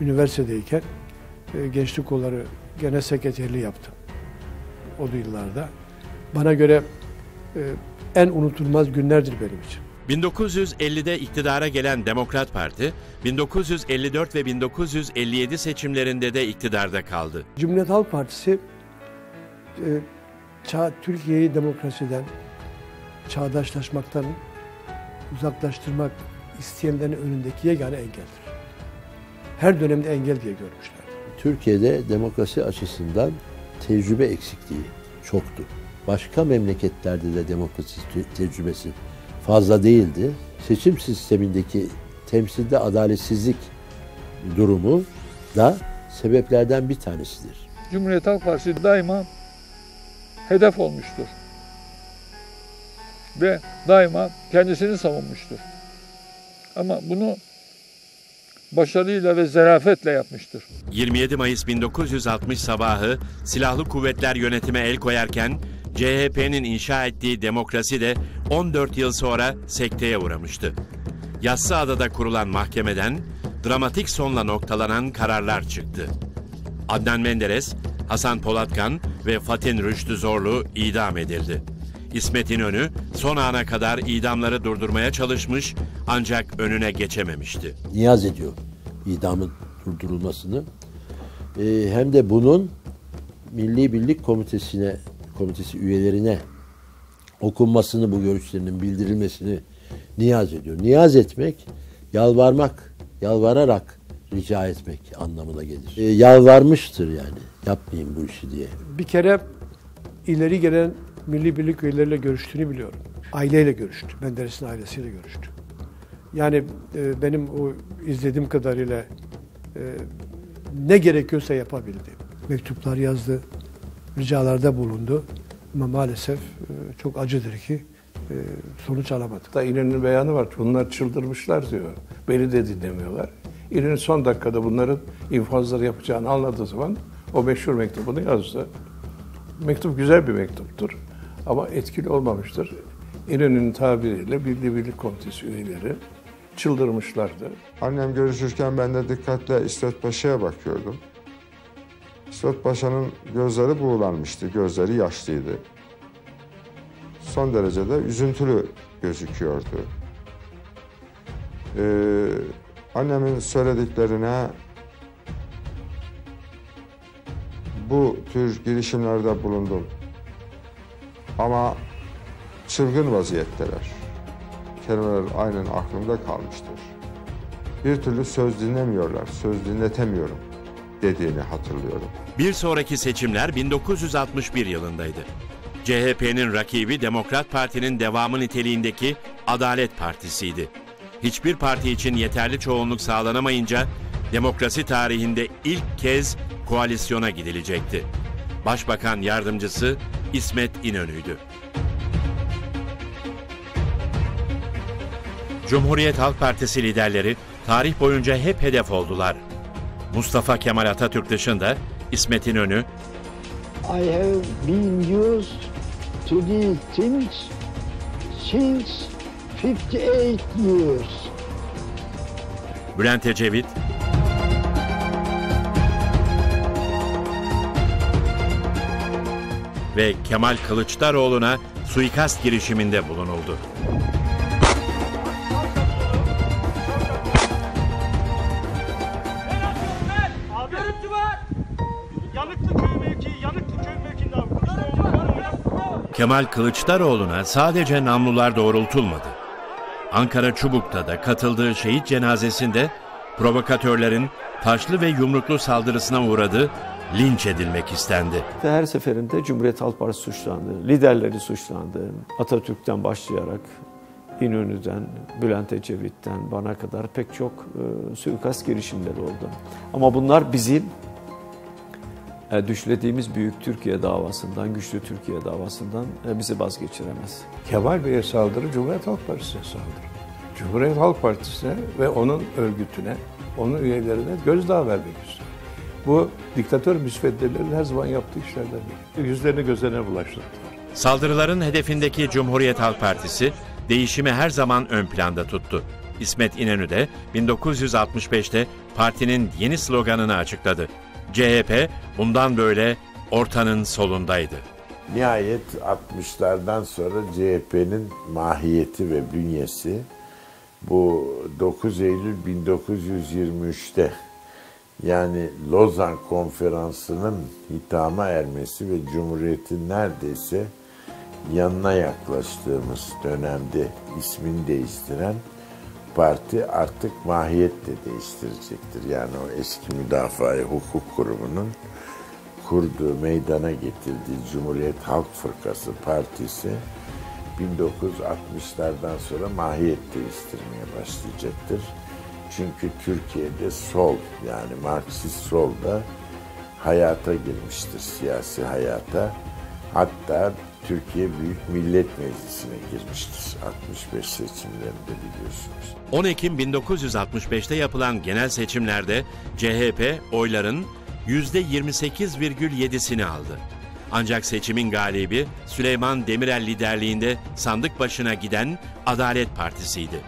üniversitedeyken e, Gençlik Kolları Genel Sekreterliği yaptım. O yıllarda. Bana göre e, en unutulmaz günlerdir benim için. 1950'de iktidara gelen Demokrat Parti, 1954 ve 1957 seçimlerinde de iktidarda kaldı. Cumhuriyet Halk Partisi e, çağ, Türkiye'yi demokrasiden, çağdaşlaşmaktan uzaklaştırmak isteyenlerin önündeki yegane engeldir. Her dönemde engel diye görmüşler. Türkiye'de demokrasi açısından tecrübe eksikliği çoktu. Başka memleketlerde de demokrasi te- tecrübesi fazla değildi. Seçim sistemindeki temsilde adaletsizlik durumu da sebeplerden bir tanesidir. Cumhuriyet Halk Partisi daima hedef olmuştur. Ve daima kendisini savunmuştur. Ama bunu başarıyla ve zarafetle yapmıştır. 27 Mayıs 1960 sabahı silahlı kuvvetler yönetime el koyarken CHP'nin inşa ettiği demokrasi de 14 yıl sonra sekteye uğramıştı. Yassıada'da kurulan mahkemeden dramatik sonla noktalanan kararlar çıktı. Adnan Menderes, Hasan Polatkan ve Fatin Rüştü Zorlu idam edildi. İsmet İnönü son ana kadar idamları durdurmaya çalışmış ancak önüne geçememişti. Niyaz ediyor idamın durdurulmasını. Ee, hem de bunun Milli Birlik Komitesi'ne, komitesi üyelerine okunmasını, bu görüşlerinin bildirilmesini niyaz ediyor. Niyaz etmek, yalvarmak, yalvararak rica etmek anlamına gelir. Ee, yalvarmıştır yani, yapmayayım bu işi diye. Bir kere ileri gelen Milli Birlik üyeleriyle görüştüğünü biliyorum. Aileyle görüştü. Menderes'in ailesiyle görüştü. Yani e, benim o izlediğim kadarıyla e, ne gerekiyorsa yapabildi. Mektuplar yazdı, ricalarda bulundu. Ama maalesef e, çok acıdır ki e, sonuç alamadı. Da İnönü'nün beyanı var. Bunlar çıldırmışlar diyor. Beni de dinlemiyorlar. İnönü son dakikada bunların infazları yapacağını anladığı zaman o meşhur mektubunu yazdı. Mektup güzel bir mektuptur ama etkili olmamıştır. İnönü'nün tabiriyle Milli Birlik Komitesi üyeleri çıldırmışlardı. Annem görüşürken ben de dikkatle İsmet Paşa'ya bakıyordum. İsmet Paşa'nın gözleri buğulanmıştı, gözleri yaşlıydı. Son derece de üzüntülü gözüküyordu. Ee, annemin söylediklerine bu tür girişimlerde bulundum. Ama çılgın vaziyetteler. Kelimeler aynen aklımda kalmıştır. Bir türlü söz dinlemiyorlar, söz dinletemiyorum dediğini hatırlıyorum. Bir sonraki seçimler 1961 yılındaydı. CHP'nin rakibi Demokrat Parti'nin devamı niteliğindeki Adalet Partisi'ydi. Hiçbir parti için yeterli çoğunluk sağlanamayınca demokrasi tarihinde ilk kez koalisyona gidilecekti. Başbakan yardımcısı İsmet İnönü'ydü. Cumhuriyet Halk Partisi liderleri tarih boyunca hep hedef oldular. Mustafa Kemal Atatürk dışında İsmet İnönü, I have been used to these things since 58 years. Bülent Ecevit, ve Kemal Kılıçdaroğlu'na suikast girişiminde bulunuldu. Kemal Kılıçdaroğlu'na sadece namlular doğrultulmadı. Ankara Çubuk'ta da katıldığı şehit cenazesinde provokatörlerin taşlı ve yumruklu saldırısına uğradı, linç edilmek istendi. Her seferinde Cumhuriyet Halk Partisi suçlandı, liderleri suçlandı. Atatürk'ten başlayarak İnönü'den, Bülent Ecevit'ten bana kadar pek çok e, suikast girişimleri oldu. Ama bunlar bizim düşlediğimiz büyük Türkiye davasından, güçlü Türkiye davasından e, bizi vazgeçiremez. Kemal Bey'e saldırı Cumhuriyet Halk Partisi'ne saldırı. Cumhuriyet Halk Partisi'ne ve onun örgütüne, onun üyelerine gözdağı vermek istiyor. Bu diktatör müsveddilerin her zaman yaptığı işlerden biri. Yüzlerini gözlerine bulaştırdılar. Saldırıların hedefindeki Cumhuriyet Halk Partisi değişimi her zaman ön planda tuttu. İsmet İnönü de 1965'te partinin yeni sloganını açıkladı. CHP bundan böyle ortanın solundaydı. Nihayet 60'lardan sonra CHP'nin mahiyeti ve bünyesi bu 9 Eylül 1923'te yani Lozan Konferansı'nın hitama ermesi ve Cumhuriyet'in neredeyse yanına yaklaştığımız dönemde ismini değiştiren parti artık mahiyet de değiştirecektir. Yani o eski müdafaa hukuk kurumunun kurduğu, meydana getirdiği Cumhuriyet Halk Fırkası Partisi 1960'lardan sonra mahiyet değiştirmeye başlayacaktır. Çünkü Türkiye'de sol yani Marksist sol da hayata girmiştir siyasi hayata. Hatta Türkiye Büyük Millet Meclisi'ne girmiştir. 65 seçimlerinde biliyorsunuz. 10 Ekim 1965'te yapılan genel seçimlerde CHP oyların %28,7'sini aldı. Ancak seçimin galibi Süleyman Demirel liderliğinde sandık başına giden Adalet Partisi'ydi.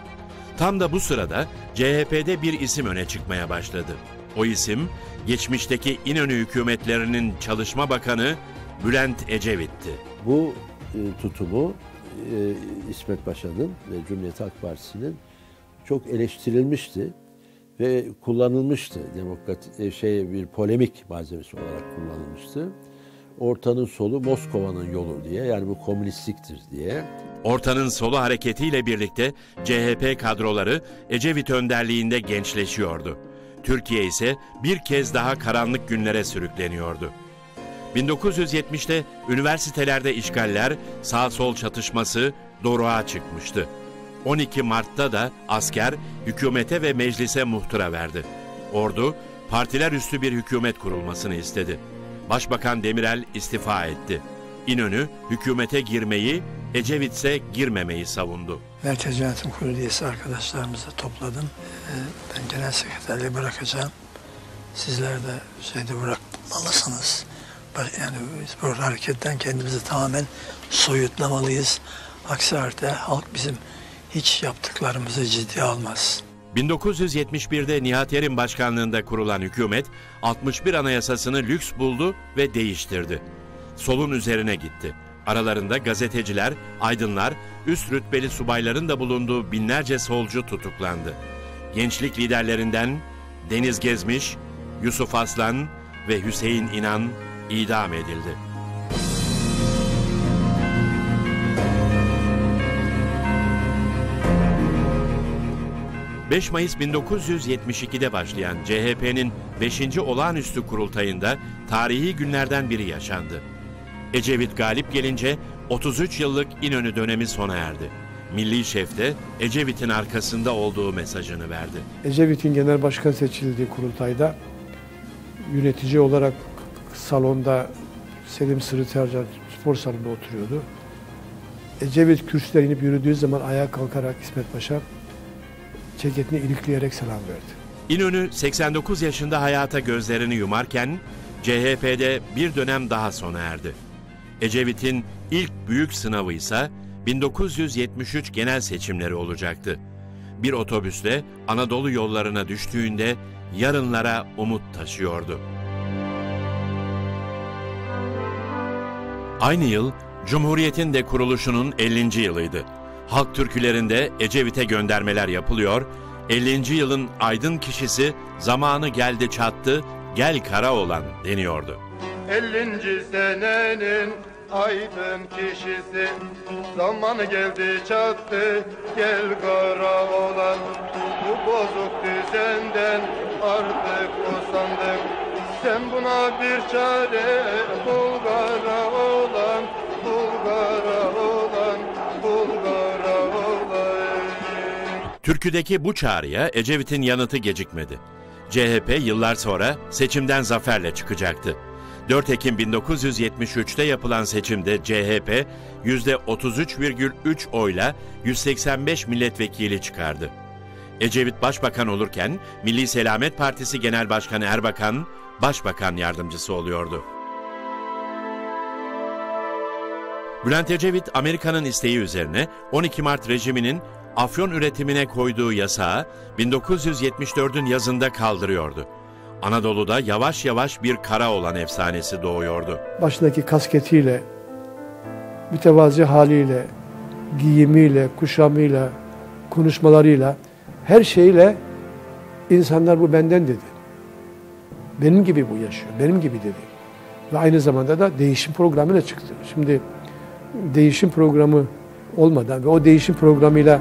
Tam da bu sırada CHP'de bir isim öne çıkmaya başladı. O isim geçmişteki İnönü hükümetlerinin çalışma bakanı Bülent Ecevit'ti. Bu e, tutumu e, İsmet Paşa'nın ve Cumhuriyet Halk Partisi'nin çok eleştirilmişti ve kullanılmıştı. Demokrat e, şey bir polemik malzemesi olarak kullanılmıştı. Ortanın solu Moskova'nın yolu diye yani bu komünistliktir diye. Ortanın solu hareketiyle birlikte CHP kadroları Ecevit önderliğinde gençleşiyordu. Türkiye ise bir kez daha karanlık günlere sürükleniyordu. 1970'te üniversitelerde işgaller, sağ-sol çatışması doruğa çıkmıştı. 12 Mart'ta da asker hükümete ve meclise muhtıra verdi. Ordu partiler üstü bir hükümet kurulmasını istedi. Başbakan Demirel istifa etti. İnönü hükümete girmeyi, Ecevit ise girmemeyi savundu. Merkez Yönetim Kurulu üyesi arkadaşlarımızı topladım. Ee, Ben genel sekreterliği bırakacağım. Sizler de şeyde bırakmalısınız. Yani bu hareketten kendimizi tamamen soyutlamalıyız. Aksi halde halk bizim hiç yaptıklarımızı ciddiye almaz. 1971'de Nihat Yerin başkanlığında kurulan hükümet 61 anayasasını lüks buldu ve değiştirdi. Solun üzerine gitti. Aralarında gazeteciler, aydınlar, üst rütbeli subayların da bulunduğu binlerce solcu tutuklandı. Gençlik liderlerinden Deniz Gezmiş, Yusuf Aslan ve Hüseyin İnan idam edildi. 5 Mayıs 1972'de başlayan CHP'nin 5. olağanüstü kurultayında tarihi günlerden biri yaşandı. Ecevit galip gelince 33 yıllık İnönü dönemi sona erdi. Milli Şef de Ecevit'in arkasında olduğu mesajını verdi. Ecevit'in genel başkan seçildiği kurultayda yönetici olarak salonda Selim Sırıtırcan spor salonunda oturuyordu. Ecevit kürsüden inip yürüdüğü zaman ayağa kalkarak İsmet Paşa ceketini ilikleyerek selam verdi. İnönü 89 yaşında hayata gözlerini yumarken CHP'de bir dönem daha sona erdi. Ecevit'in ilk büyük sınavı ise 1973 genel seçimleri olacaktı. Bir otobüsle Anadolu yollarına düştüğünde yarınlara umut taşıyordu. Aynı yıl Cumhuriyet'in de kuruluşunun 50. yılıydı. Halk türkülerinde Ecevit'e göndermeler yapılıyor, 50. yılın aydın kişisi zamanı geldi çattı, gel kara olan deniyordu. 50. senenin aydın kişisi Zamanı geldi çattı gel kara olan Bu bozuk düzenden artık usandık Sen buna bir çare bul kara olan Bul kara olan Bul kara olan Türküdeki bu çağrıya Ecevit'in yanıtı gecikmedi. CHP yıllar sonra seçimden zaferle çıkacaktı. 4 Ekim 1973'te yapılan seçimde CHP %33,3 oyla 185 milletvekili çıkardı. Ecevit başbakan olurken Milli Selamet Partisi Genel Başkanı Erbakan başbakan yardımcısı oluyordu. Bülent Ecevit Amerika'nın isteği üzerine 12 Mart rejiminin afyon üretimine koyduğu yasağı 1974'ün yazında kaldırıyordu. Anadolu'da yavaş yavaş bir kara olan efsanesi doğuyordu. Başındaki kasketiyle, mütevazi haliyle, giyimiyle, kuşamıyla, konuşmalarıyla, her şeyle insanlar bu benden dedi. Benim gibi bu yaşıyor, benim gibi dedi. Ve aynı zamanda da değişim programıyla çıktı. Şimdi değişim programı olmadan ve o değişim programıyla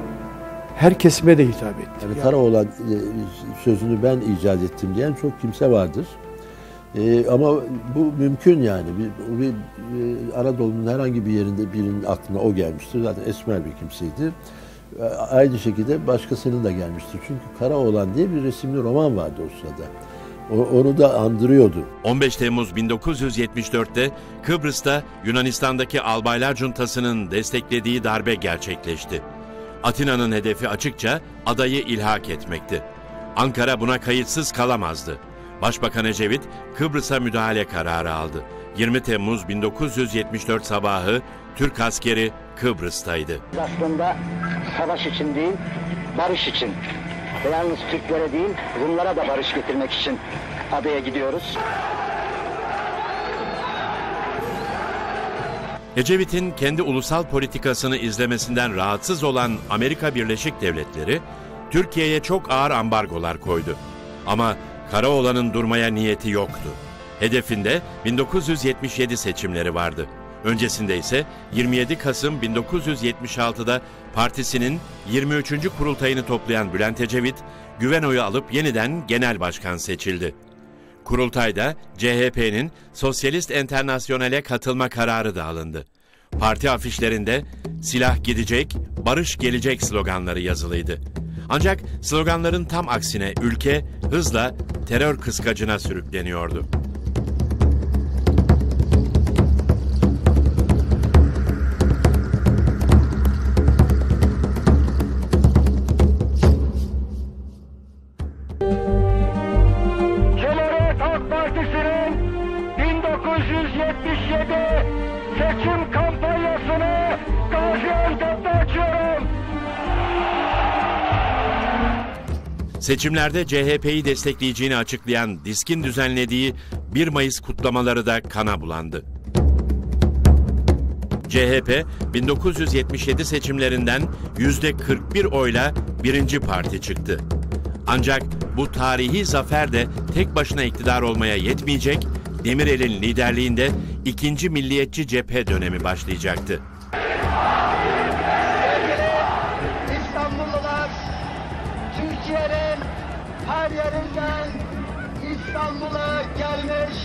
her kesime de hitap etti. Yani Karaoğlan e, sözünü ben icat ettim diyen çok kimse vardır. E, ama bu mümkün yani. Bir, bir e, Anadolu'nun herhangi bir yerinde birinin aklına o gelmiştir. Zaten esmer bir kimseydi. E, aynı şekilde başkasının da gelmiştir. Çünkü Karaoğlan diye bir resimli roman vardı o sırada. Onu da andırıyordu. 15 Temmuz 1974'te Kıbrıs'ta Yunanistan'daki Albaylar Cuntası'nın desteklediği darbe gerçekleşti. Atina'nın hedefi açıkça adayı ilhak etmekti. Ankara buna kayıtsız kalamazdı. Başbakan Ecevit Kıbrıs'a müdahale kararı aldı. 20 Temmuz 1974 sabahı Türk askeri Kıbrıs'taydı. Aslında savaş için değil, barış için. Yalnız Türklere değil, Rumlara da barış getirmek için adaya gidiyoruz. Ecevit'in kendi ulusal politikasını izlemesinden rahatsız olan Amerika Birleşik Devletleri, Türkiye'ye çok ağır ambargolar koydu. Ama Karaoğlan'ın durmaya niyeti yoktu. Hedefinde 1977 seçimleri vardı. Öncesinde ise 27 Kasım 1976'da partisinin 23. kurultayını toplayan Bülent Ecevit, güven oyu alıp yeniden genel başkan seçildi. Kurultayda CHP'nin Sosyalist Enternasyonel'e katılma kararı da alındı. Parti afişlerinde silah gidecek, barış gelecek sloganları yazılıydı. Ancak sloganların tam aksine ülke hızla terör kıskacına sürükleniyordu. Seçimlerde CHP'yi destekleyeceğini açıklayan DİSK'in düzenlediği 1 Mayıs kutlamaları da kana bulandı. CHP 1977 seçimlerinden %41 oyla birinci parti çıktı. Ancak bu tarihi zafer de tek başına iktidar olmaya yetmeyecek, Demirel'in liderliğinde ikinci milliyetçi cephe dönemi başlayacaktı. Gelmiş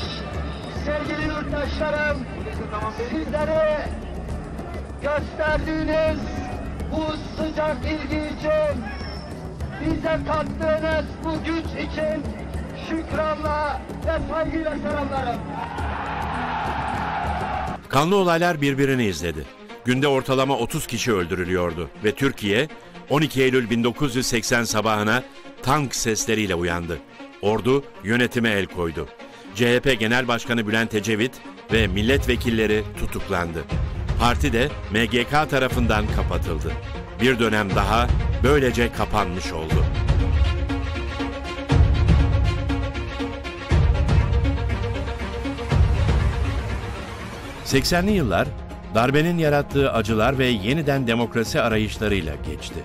sevgili yurttaşlarım sizleri gösterdiğiniz bu sıcak ilgi için bize kattığınız bu güç için şükranla ve saygıyla selamlarım. Kanlı olaylar birbirini izledi. Günde ortalama 30 kişi öldürülüyordu ve Türkiye 12 Eylül 1980 sabahına tank sesleriyle uyandı. Ordu yönetime el koydu. CHP Genel Başkanı Bülent Ecevit ve milletvekilleri tutuklandı. Parti de MGK tarafından kapatıldı. Bir dönem daha böylece kapanmış oldu. ...80'li yıllar darbenin yarattığı acılar ve yeniden demokrasi arayışlarıyla geçti.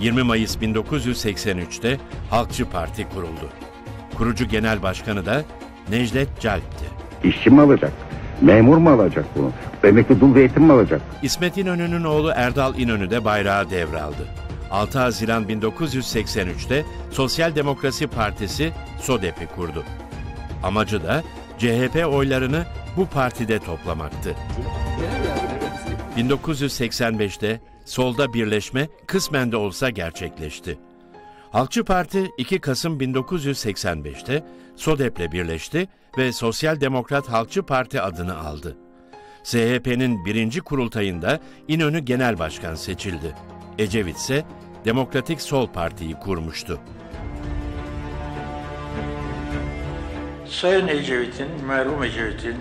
20 Mayıs 1983'te Halkçı Parti kuruldu. Kurucu genel başkanı da Necdet Calp'ti. İşçi mi alacak? Memur mu alacak bunu? Emekli dul ve yetim mi alacak? İsmet İnönü'nün oğlu Erdal İnönü de bayrağı devraldı. 6 Haziran 1983'te Sosyal Demokrasi Partisi SODEP'i kurdu. Amacı da CHP oylarını bu partide toplamaktı. 1985'te solda birleşme kısmen de olsa gerçekleşti. Halkçı Parti 2 Kasım 1985'te SODEP'le birleşti ve Sosyal Demokrat Halkçı Parti adını aldı. CHP'nin birinci kurultayında İnönü Genel Başkan seçildi. Ecevit ise Demokratik Sol Parti'yi kurmuştu. Sayın Ecevit'in, merhum Ecevit'in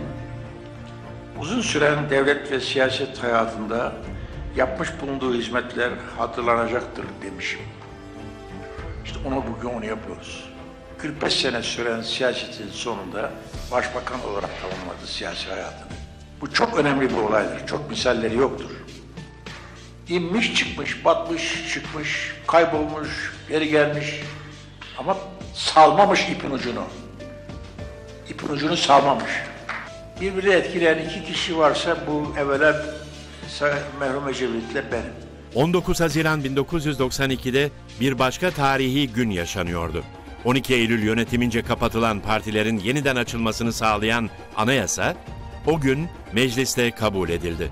uzun süren devlet ve siyaset hayatında yapmış bulunduğu hizmetler hatırlanacaktır demişim. İşte onu bugün onu yapıyoruz. 45 sene süren siyasetin sonunda başbakan olarak tamamladı siyasi hayatını. Bu çok önemli bir olaydır. Çok misalleri yoktur. İnmiş çıkmış, batmış çıkmış, kaybolmuş, geri gelmiş. Ama salmamış ipin ucunu. İpin ucunu salmamış. Birbirini etkileyen iki kişi varsa bu evvela merhum Ecevit'le benim. 19 Haziran 1992'de bir başka tarihi gün yaşanıyordu. 12 Eylül yönetimince kapatılan partilerin yeniden açılmasını sağlayan anayasa o gün mecliste kabul edildi.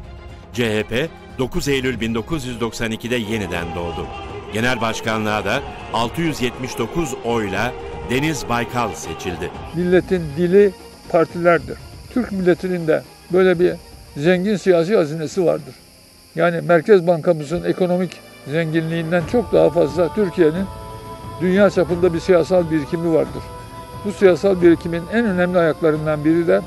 CHP 9 Eylül 1992'de yeniden doğdu. Genel başkanlığa da 679 oyla Deniz Baykal seçildi. Milletin dili partilerdir. Türk milletinin de böyle bir zengin siyasi hazinesi vardır. Yani Merkez Bankamızın ekonomik zenginliğinden çok daha fazla Türkiye'nin dünya çapında bir siyasal birikimi vardır. Bu siyasal birikimin en önemli ayaklarından biri de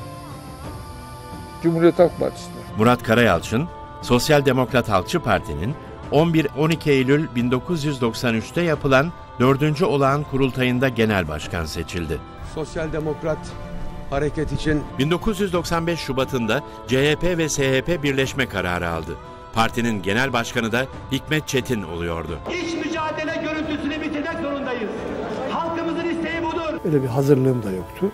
Cumhuriyet Halk Partisi'dir. Murat Karayalçın, Sosyal Demokrat Halkçı Parti'nin 11-12 Eylül 1993'te yapılan 4. olağan kurultayında genel başkan seçildi. Sosyal Demokrat hareket için 1995 Şubat'ında CHP ve SHP birleşme kararı aldı. Partinin genel başkanı da Hikmet Çetin oluyordu. İç mücadele görüntüsünü bitirmek zorundayız. Halkımızın isteği budur. Öyle bir hazırlığım da yoktu.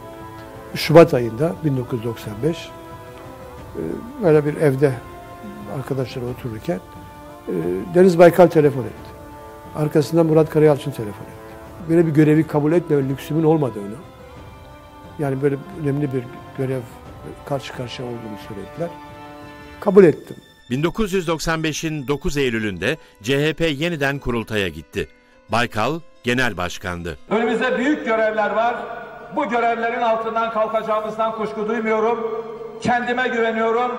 Şubat ayında 1995 e, böyle bir evde arkadaşlar otururken e, Deniz Baykal telefon etti. Arkasından Murat Karayalçın telefon etti. Böyle bir görevi kabul etmeme lüksümün olmadığını, yani böyle önemli bir görev karşı karşıya olduğunu söylediler. Kabul ettim. 1995'in 9 Eylül'ünde CHP yeniden kurultaya gitti. Baykal genel başkandı. Önümüzde büyük görevler var. Bu görevlerin altından kalkacağımızdan kuşku duymuyorum. Kendime güveniyorum,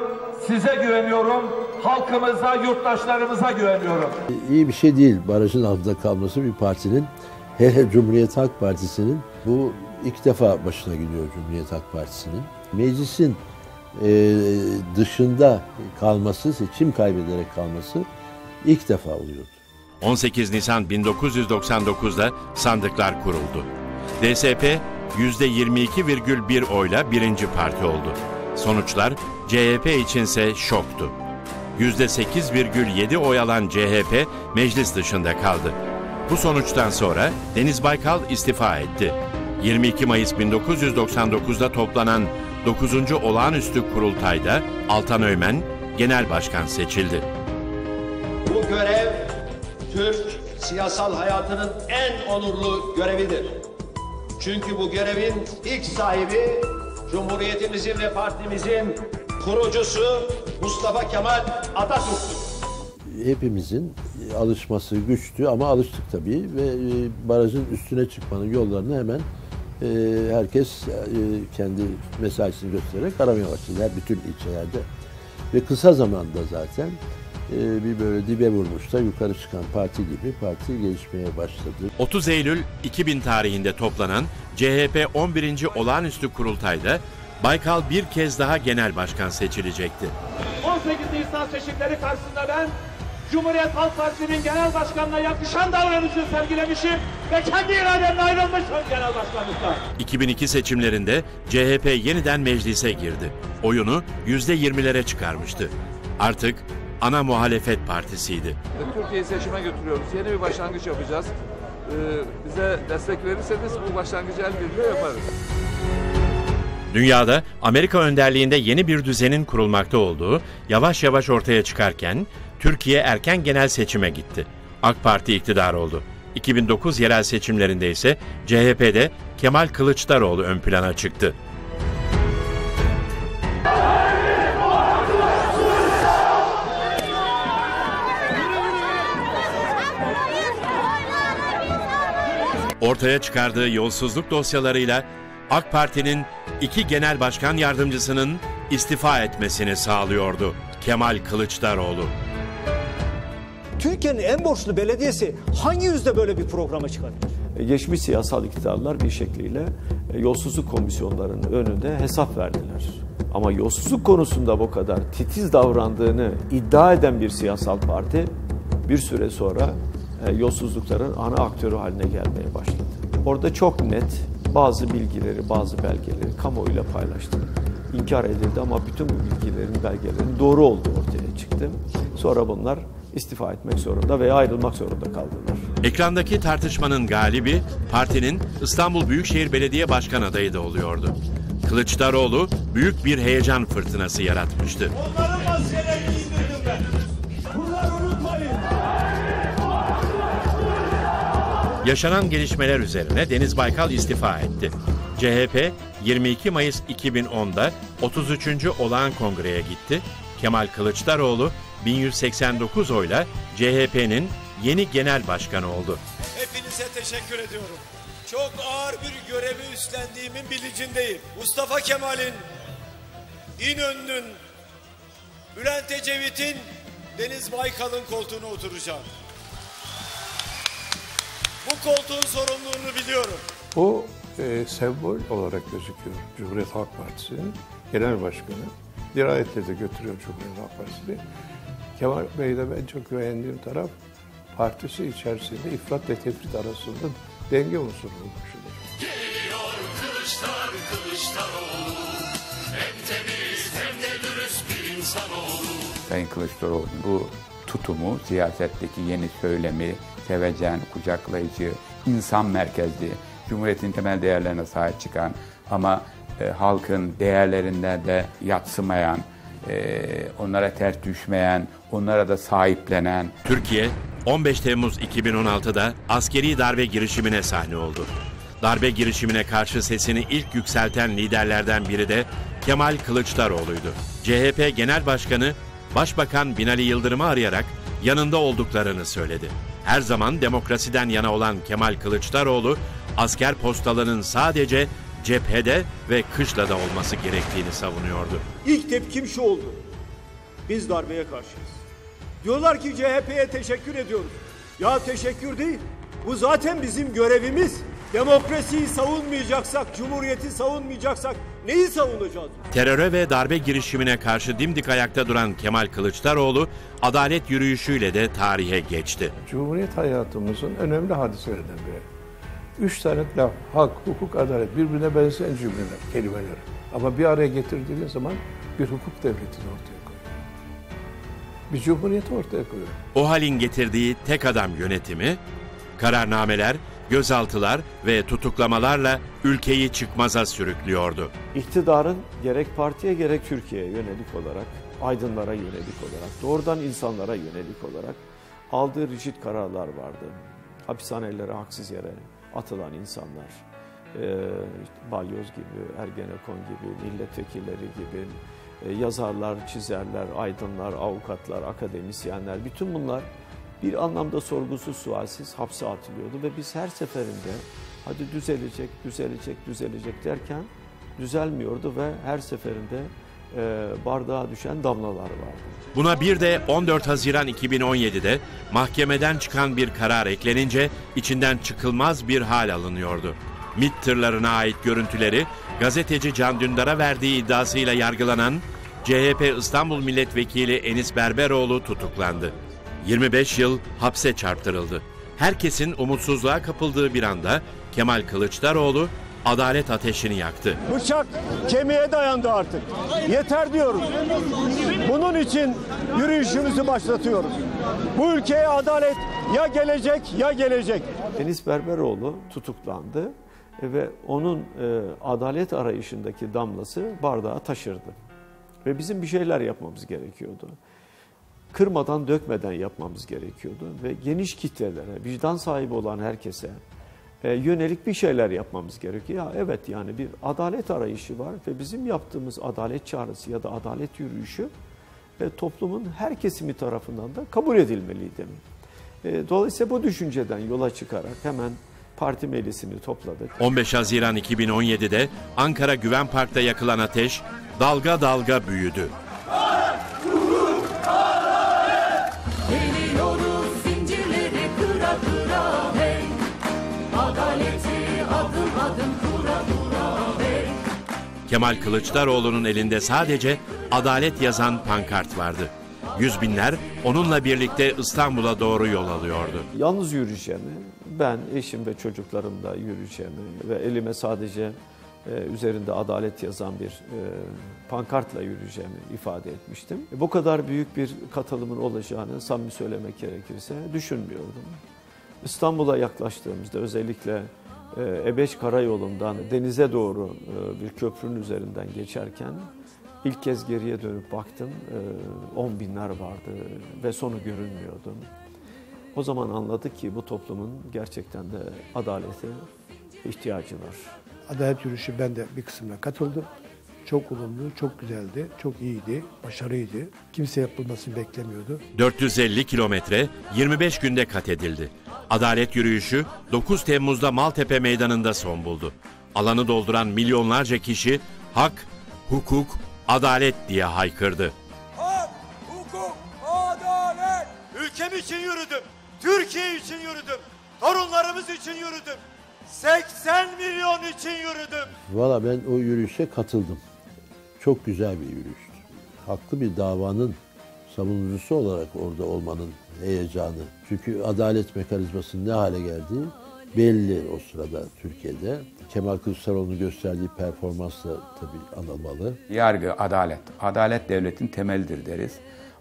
size güveniyorum, halkımıza, yurttaşlarımıza güveniyorum. İyi bir şey değil barajın altında kalması bir partinin. Hele Cumhuriyet Halk Partisi'nin bu ilk defa başına gidiyor Cumhuriyet Halk Partisi'nin. Meclisin e, dışında kalması, seçim kaybederek kalması ilk defa oluyordu. 18 Nisan 1999'da sandıklar kuruldu. DSP %22,1 oyla birinci parti oldu. Sonuçlar CHP içinse şoktu. %8,7 oy alan CHP meclis dışında kaldı. Bu sonuçtan sonra Deniz Baykal istifa etti. 22 Mayıs 1999'da toplanan 9. olağanüstü kurultayda Altan Öymen genel başkan seçildi. Bu görev Türk siyasal hayatının en onurlu görevidir. Çünkü bu görevin ilk sahibi Cumhuriyetimizin ve partimizin kurucusu Mustafa Kemal Atatürk'tür. Hepimizin alışması güçtü ama alıştık tabii ve e, barajın üstüne çıkmanın yollarını hemen e, herkes e, kendi mesaisini göstererek aramaya başladı. Her bütün ilçelerde. Ve kısa zamanda zaten bir böyle dibe vurmuş da yukarı çıkan parti gibi parti gelişmeye başladı. 30 Eylül 2000 tarihinde toplanan CHP 11. olağanüstü kurultayda Baykal bir kez daha genel başkan seçilecekti. 18 Nisan seçimleri karşısında ben Cumhuriyet Halk Partisi'nin genel başkanına yakışan davranışı sergilemişim ve kendi irademle ayrılmışım genel başkanlıktan. 2002 seçimlerinde CHP yeniden meclise girdi. Oyunu %20'lere çıkarmıştı. Artık ana muhalefet partisiydi. Türkiye'yi seçime götürüyoruz. Yeni bir başlangıç yapacağız. Ee, bize destek verirseniz bu başlangıcı el birliğiyle yaparız. Dünyada Amerika önderliğinde yeni bir düzenin kurulmakta olduğu yavaş yavaş ortaya çıkarken Türkiye erken genel seçime gitti. AK Parti iktidar oldu. 2009 yerel seçimlerinde ise CHP'de Kemal Kılıçdaroğlu ön plana çıktı. Ortaya çıkardığı yolsuzluk dosyalarıyla AK Parti'nin iki genel başkan yardımcısının istifa etmesini sağlıyordu Kemal Kılıçdaroğlu. Türkiye'nin en borçlu belediyesi hangi yüzde böyle bir programa çıkabilir? E, geçmiş siyasal iktidarlar bir şekliyle e, yolsuzluk komisyonlarının önünde hesap verdiler. Ama yolsuzluk konusunda bu kadar titiz davrandığını iddia eden bir siyasal parti bir süre sonra e, yolsuzlukların ana aktörü haline gelmeye başladı. Orada çok net bazı bilgileri, bazı belgeleri kamuoyuyla paylaştı. İnkar edildi ama bütün bu bilgilerin, belgelerin doğru olduğu ortaya çıktı. Sonra bunlar istifa etmek zorunda veya ayrılmak zorunda kaldılar. Ekrandaki tartışmanın galibi partinin İstanbul Büyükşehir Belediye Başkan adayı da oluyordu. Kılıçdaroğlu büyük bir heyecan fırtınası yaratmıştı. Onların maskelerini indirdim ben. Bunları unutmayın. Yaşanan gelişmeler üzerine Deniz Baykal istifa etti. CHP 22 Mayıs 2010'da 33. olağan kongreye gitti. Kemal Kılıçdaroğlu 1189 oyla CHP'nin yeni genel başkanı oldu. Hepinize teşekkür ediyorum. çok ağır bir görevi üstlendiğimin bilincindeyim. Mustafa Kemal'in, İnönü'nün, Bülent Ecevit'in, Deniz Baykal'ın koltuğuna oturacağım. Bu koltuğun sorumluluğunu biliyorum. Bu e, sembol olarak gözüküyor Cumhuriyet Halk Partisi'nin genel başkanı. Dirayetle de götürüyor Cumhuriyet Halk Partisi'ni. Kemal Bey'de ben çok beğendiğim taraf partisi içerisinde ifrat ve tefrit arasında denge unsuru olmuştur. Geliyor Kılıçlar Kılıçdaroğlu Hem temiz hem de dürüst bir insanoğlu Sayın Kılıçdaroğlu bu tutumu, siyasetteki yeni söylemi, sevecen, kucaklayıcı, insan merkezli, Cumhuriyet'in temel değerlerine sahip çıkan ama e, halkın değerlerinden de yatsımayan, e, onlara ters düşmeyen, onlara da sahiplenen, Türkiye 15 Temmuz 2016'da askeri darbe girişimine sahne oldu. Darbe girişimine karşı sesini ilk yükselten liderlerden biri de Kemal Kılıçdaroğlu'ydu. CHP Genel Başkanı Başbakan Binali Yıldırım'ı arayarak yanında olduklarını söyledi. Her zaman demokrasiden yana olan Kemal Kılıçdaroğlu, asker postalının sadece cephede ve kışlada olması gerektiğini savunuyordu. İlk tepkim şu oldu. Biz darbeye karşıyız. Diyorlar ki CHP'ye teşekkür ediyoruz. Ya teşekkür değil. Bu zaten bizim görevimiz. Demokrasiyi savunmayacaksak, cumhuriyeti savunmayacaksak neyi savunacağız? Teröre ve darbe girişimine karşı dimdik ayakta duran Kemal Kılıçdaroğlu, adalet yürüyüşüyle de tarihe geçti. Cumhuriyet hayatımızın önemli hadiselerinden biri. Üç tane laf, hak, hukuk, adalet birbirine benzeyen cümleler, kelimeler. Ama bir araya getirdiğiniz zaman bir hukuk devletini ortaya koyuyor. Bir cumhuriyeti ortaya koyuyor. O halin getirdiği tek adam yönetimi, kararnameler, gözaltılar ve tutuklamalarla ülkeyi çıkmaza sürüklüyordu. İktidarın gerek partiye gerek Türkiye'ye yönelik olarak, aydınlara yönelik olarak, doğrudan insanlara yönelik olarak aldığı rigid kararlar vardı. Hapishanelere haksız yere atılan insanlar, e, Balyoz gibi, Ergenekon gibi, milletvekilleri gibi, e, yazarlar, çizerler, aydınlar, avukatlar, akademisyenler, bütün bunlar bir anlamda sorgusuz sualsiz hapse atılıyordu ve biz her seferinde hadi düzelecek, düzelecek, düzelecek derken düzelmiyordu ve her seferinde e, bardağa düşen damlalar vardı. Buna bir de 14 Haziran 2017'de mahkemeden çıkan bir karar eklenince içinden çıkılmaz bir hal alınıyordu. MİT tırlarına ait görüntüleri gazeteci Can Dündar'a verdiği iddiasıyla yargılanan CHP İstanbul Milletvekili Enis Berberoğlu tutuklandı. 25 yıl hapse çarptırıldı. Herkesin umutsuzluğa kapıldığı bir anda Kemal Kılıçdaroğlu adalet ateşini yaktı. Bıçak kemiğe dayandı artık. Yeter diyoruz. Bunun için yürüyüşümüzü başlatıyoruz. Bu ülkeye adalet ya gelecek ya gelecek. Enis Berberoğlu tutuklandı ve onun e, adalet arayışındaki damlası bardağı taşırdı. Ve bizim bir şeyler yapmamız gerekiyordu. Kırmadan dökmeden yapmamız gerekiyordu ve geniş kitlelere, vicdan sahibi olan herkese e, yönelik bir şeyler yapmamız gerekiyor. Ya evet yani bir adalet arayışı var ve bizim yaptığımız adalet çağrısı ya da adalet yürüyüşü e, toplumun her kesimi tarafından da kabul edilmeliydi. E, dolayısıyla bu düşünceden yola çıkarak hemen parti meclisini topladık. 15 Haziran 2017'de Ankara Güven Park'ta yakılan ateş dalga dalga büyüdü. Kemal Kılıçdaroğlu'nun elinde sadece adalet yazan pankart vardı. Yüz binler onunla birlikte İstanbul'a doğru yol alıyordu. Yalnız yürüyeceğimi, ben, eşim ve çocuklarımla yürüyeceğimi ve elime sadece e, üzerinde adalet yazan bir e, pankartla yürüyeceğimi ifade etmiştim. E, bu kadar büyük bir katılımın olacağını samimi söylemek gerekirse düşünmüyordum. İstanbul'a yaklaştığımızda özellikle E5 karayolundan denize doğru e, bir köprünün üzerinden geçerken ilk kez geriye dönüp baktım. E, 10 binler vardı ve sonu görünmüyordu. O zaman anladık ki bu toplumun gerçekten de adalete ihtiyacı var. Adalet yürüyüşü ben de bir kısmına katıldım. Çok olumlu, çok güzeldi, çok iyiydi, başarıydı. Kimse yapılmasını beklemiyordu. 450 kilometre 25 günde kat edildi. Adalet yürüyüşü 9 Temmuz'da Maltepe Meydanı'nda son buldu. Alanı dolduran milyonlarca kişi hak, hukuk, adalet diye haykırdı. Hak, hukuk, adalet. Ülkem için yürüdüm. Türkiye için yürüdüm. Torunlarımız için yürüdüm. 80 milyon için yürüdüm. Valla ben o yürüyüşe katıldım. Çok güzel bir yürüyüştü. Haklı bir davanın savunucusu olarak orada olmanın heyecanı. Çünkü adalet mekanizmasının ne hale geldiği belli o sırada Türkiye'de. Kemal Kılıçdaroğlu'nun gösterdiği performansla tabii anılmalı. Yargı, adalet. Adalet devletin temelidir deriz.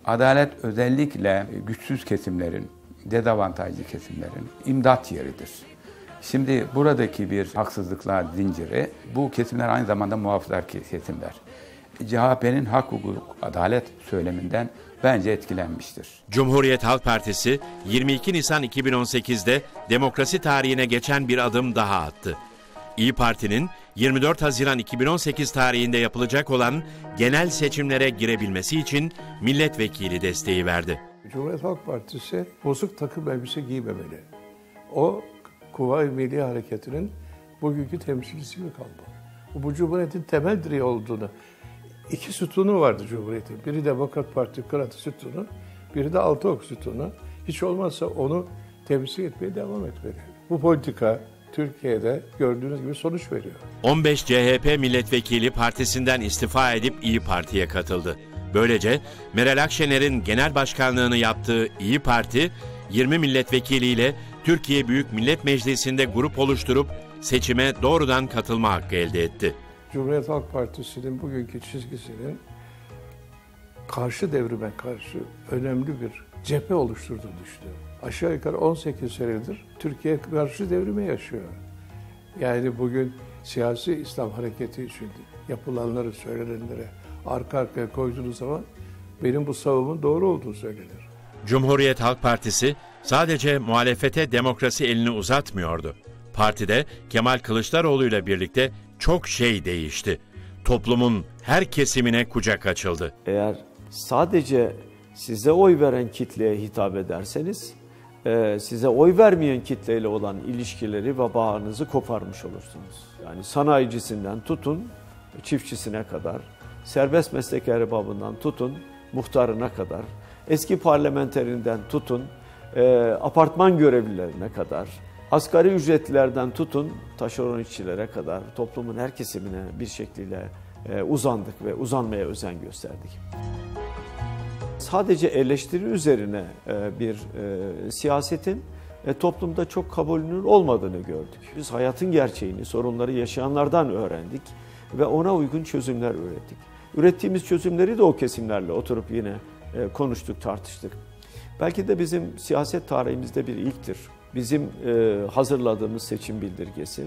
Adalet özellikle güçsüz kesimlerin, dezavantajlı kesimlerin imdat yeridir. Şimdi buradaki bir haksızlıklar zinciri, bu kesimler aynı zamanda muhafızlar kesimler. CHP'nin hak, hukuk, adalet söyleminden bence etkilenmiştir. Cumhuriyet Halk Partisi 22 Nisan 2018'de demokrasi tarihine geçen bir adım daha attı. İyi Parti'nin 24 Haziran 2018 tarihinde yapılacak olan genel seçimlere girebilmesi için milletvekili desteği verdi. Cumhuriyet Halk Partisi bozuk takım elbise giymemeli. O Kuvayi Milli Hareketi'nin bugünkü temsilcisi gibi kaldı. Bu, bu Cumhuriyet'in temel direği olduğunu, iki sütunu vardı Cumhuriyet'in. Biri Demokrat Parti Kıratı sütunu, biri de Altıok sütunu. Hiç olmazsa onu temsil etmeye devam etmeli. Bu politika Türkiye'de gördüğünüz gibi sonuç veriyor. 15 CHP milletvekili partisinden istifa edip İyi Parti'ye katıldı. Böylece Meral Akşener'in genel başkanlığını yaptığı İyi Parti 20 milletvekiliyle Türkiye Büyük Millet Meclisi'nde grup oluşturup seçime doğrudan katılma hakkı elde etti. Cumhuriyet Halk Partisi'nin bugünkü çizgisinin karşı devrime karşı önemli bir cephe oluşturduğunu düşünüyorum. Aşağı yukarı 18 senedir Türkiye karşı devrime yaşıyor. Yani bugün siyasi İslam hareketi için yapılanları, söylenenlere arka arkaya koyduğunuz zaman benim bu savımın doğru olduğu söylenir. Cumhuriyet Halk Partisi sadece muhalefete demokrasi elini uzatmıyordu. Partide Kemal Kılıçdaroğlu ile birlikte çok şey değişti. Toplumun her kesimine kucak açıldı. Eğer sadece size oy veren kitleye hitap ederseniz, e, size oy vermeyen kitleyle olan ilişkileri ve bağınızı koparmış olursunuz. Yani sanayicisinden tutun, çiftçisine kadar, serbest meslek erbabından tutun, muhtarına kadar, eski parlamenterinden tutun, e, apartman görevlilerine kadar, asgari ücretlilerden tutun, taşeron işçilere kadar toplumun her kesimine bir şekliyle e, uzandık ve uzanmaya özen gösterdik. Sadece eleştiri üzerine e, bir e, siyasetin toplumda çok kabulünün olmadığını gördük. Biz hayatın gerçeğini, sorunları yaşayanlardan öğrendik ve ona uygun çözümler ürettik. Ürettiğimiz çözümleri de o kesimlerle oturup yine konuştuk, tartıştık. Belki de bizim siyaset tarihimizde bir ilktir. Bizim e, hazırladığımız seçim bildirgesi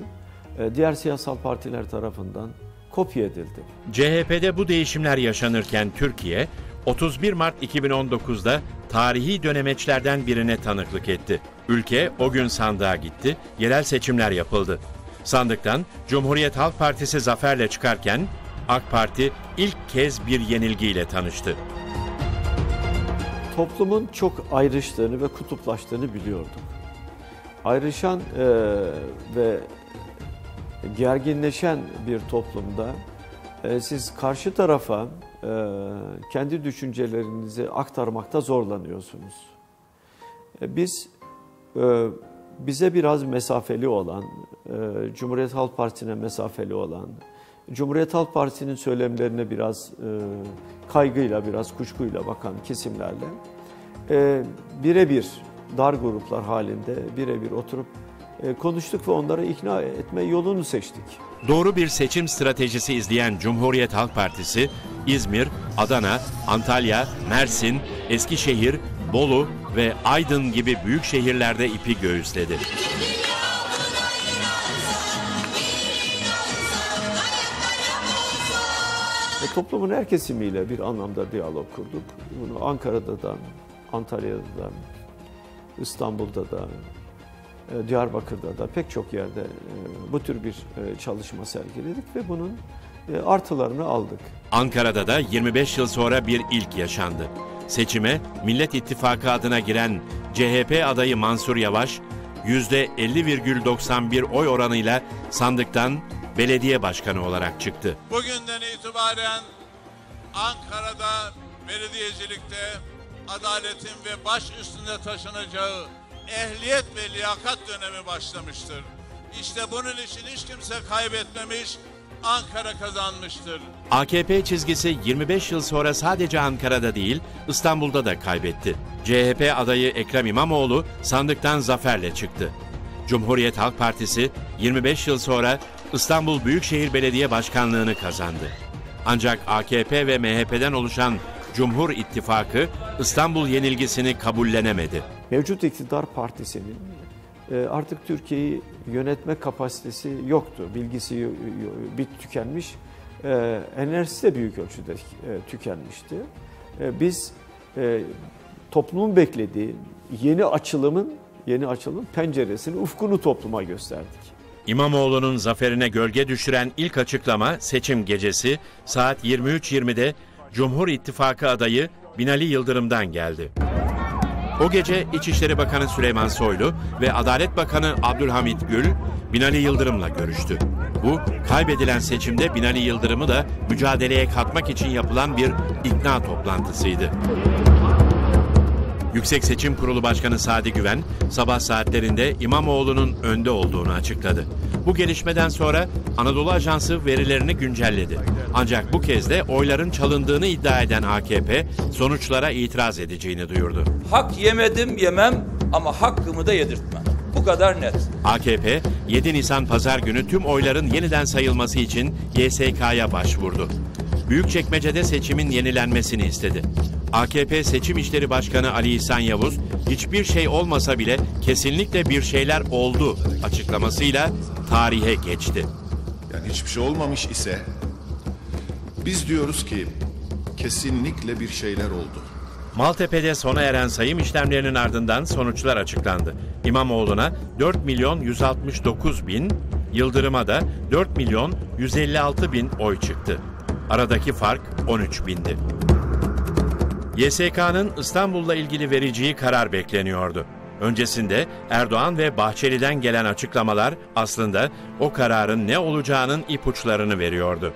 e, diğer siyasal partiler tarafından kopya edildi. CHP'de bu değişimler yaşanırken Türkiye 31 Mart 2019'da tarihi dönemeçlerden birine tanıklık etti. Ülke o gün sandığa gitti, yerel seçimler yapıldı. Sandıktan Cumhuriyet Halk Partisi zaferle çıkarken AK Parti ilk kez bir yenilgiyle tanıştı. Toplumun çok ayrıştığını ve kutuplaştığını biliyorduk. Ayrışan e, ve gerginleşen bir toplumda e, siz karşı tarafa e, kendi düşüncelerinizi aktarmakta zorlanıyorsunuz. E, biz e, bize biraz mesafeli olan, e, Cumhuriyet Halk Partisi'ne mesafeli olan, Cumhuriyet Halk Partisi'nin söylemlerine biraz e, kaygıyla, biraz kuşkuyla bakan kesimlerle e, birebir dar gruplar halinde birebir oturup e, konuştuk ve onları ikna etme yolunu seçtik. Doğru bir seçim stratejisi izleyen Cumhuriyet Halk Partisi, İzmir, Adana, Antalya, Mersin, Eskişehir, Bolu ve Aydın gibi büyük şehirlerde ipi göğüsledi. Ve toplumun her kesimiyle bir anlamda diyalog kurduk. Bunu Ankara'da da, Antalya'da da, İstanbul'da da, e, Diyarbakır'da da pek çok yerde e, bu tür bir e, çalışma sergiledik ve bunun artılarını aldık. Ankara'da da 25 yıl sonra bir ilk yaşandı. Seçime Millet İttifakı adına giren CHP adayı Mansur Yavaş, %50,91 oy oranıyla sandıktan belediye başkanı olarak çıktı. Bugünden itibaren Ankara'da belediyecilikte adaletin ve baş üstünde taşınacağı ehliyet ve liyakat dönemi başlamıştır. İşte bunun için hiç kimse kaybetmemiş, Ankara kazanmıştır. AKP çizgisi 25 yıl sonra sadece Ankara'da değil, İstanbul'da da kaybetti. CHP adayı Ekrem İmamoğlu sandıktan zaferle çıktı. Cumhuriyet Halk Partisi 25 yıl sonra İstanbul Büyükşehir Belediye Başkanlığını kazandı. Ancak AKP ve MHP'den oluşan Cumhur İttifakı İstanbul yenilgisini kabullenemedi. Mevcut iktidar partisinin e, artık Türkiye'yi yönetme kapasitesi yoktu. Bilgisi bit tükenmiş. E, Enerjisi de büyük ölçüde e, tükenmişti. Biz toplumun beklediği yeni açılımın yeni açılımın penceresini, ufkunu topluma gösterdik. İmamoğlu'nun zaferine gölge düşüren ilk açıklama seçim gecesi saat 23.20'de Cumhur İttifakı adayı Binali Yıldırım'dan geldi. O gece İçişleri Bakanı Süleyman Soylu ve Adalet Bakanı Abdülhamit Gül Binali Yıldırım'la görüştü. Bu kaybedilen seçimde Binali Yıldırım'ı da mücadeleye katmak için yapılan bir ikna toplantısıydı. Yüksek Seçim Kurulu Başkanı Sadi Güven sabah saatlerinde İmamoğlu'nun önde olduğunu açıkladı. Bu gelişmeden sonra Anadolu Ajansı verilerini güncelledi. Ancak bu kez de oyların çalındığını iddia eden AKP sonuçlara itiraz edeceğini duyurdu. Hak yemedim yemem ama hakkımı da yedirtmem. Bu kadar net. AKP 7 Nisan pazar günü tüm oyların yeniden sayılması için YSK'ya başvurdu. Büyükçekmece'de seçimin yenilenmesini istedi. AKP Seçim İşleri Başkanı Ali İhsan Yavuz, hiçbir şey olmasa bile kesinlikle bir şeyler oldu açıklamasıyla tarihe geçti. Yani hiçbir şey olmamış ise biz diyoruz ki kesinlikle bir şeyler oldu. Maltepe'de sona eren sayım işlemlerinin ardından sonuçlar açıklandı. İmamoğlu'na 4 milyon 169 bin, Yıldırım'a da 4 milyon 156 bin oy çıktı. Aradaki fark 13 bindi. YSK'nın İstanbul'la ilgili vereceği karar bekleniyordu. Öncesinde Erdoğan ve Bahçeli'den gelen açıklamalar aslında o kararın ne olacağının ipuçlarını veriyordu.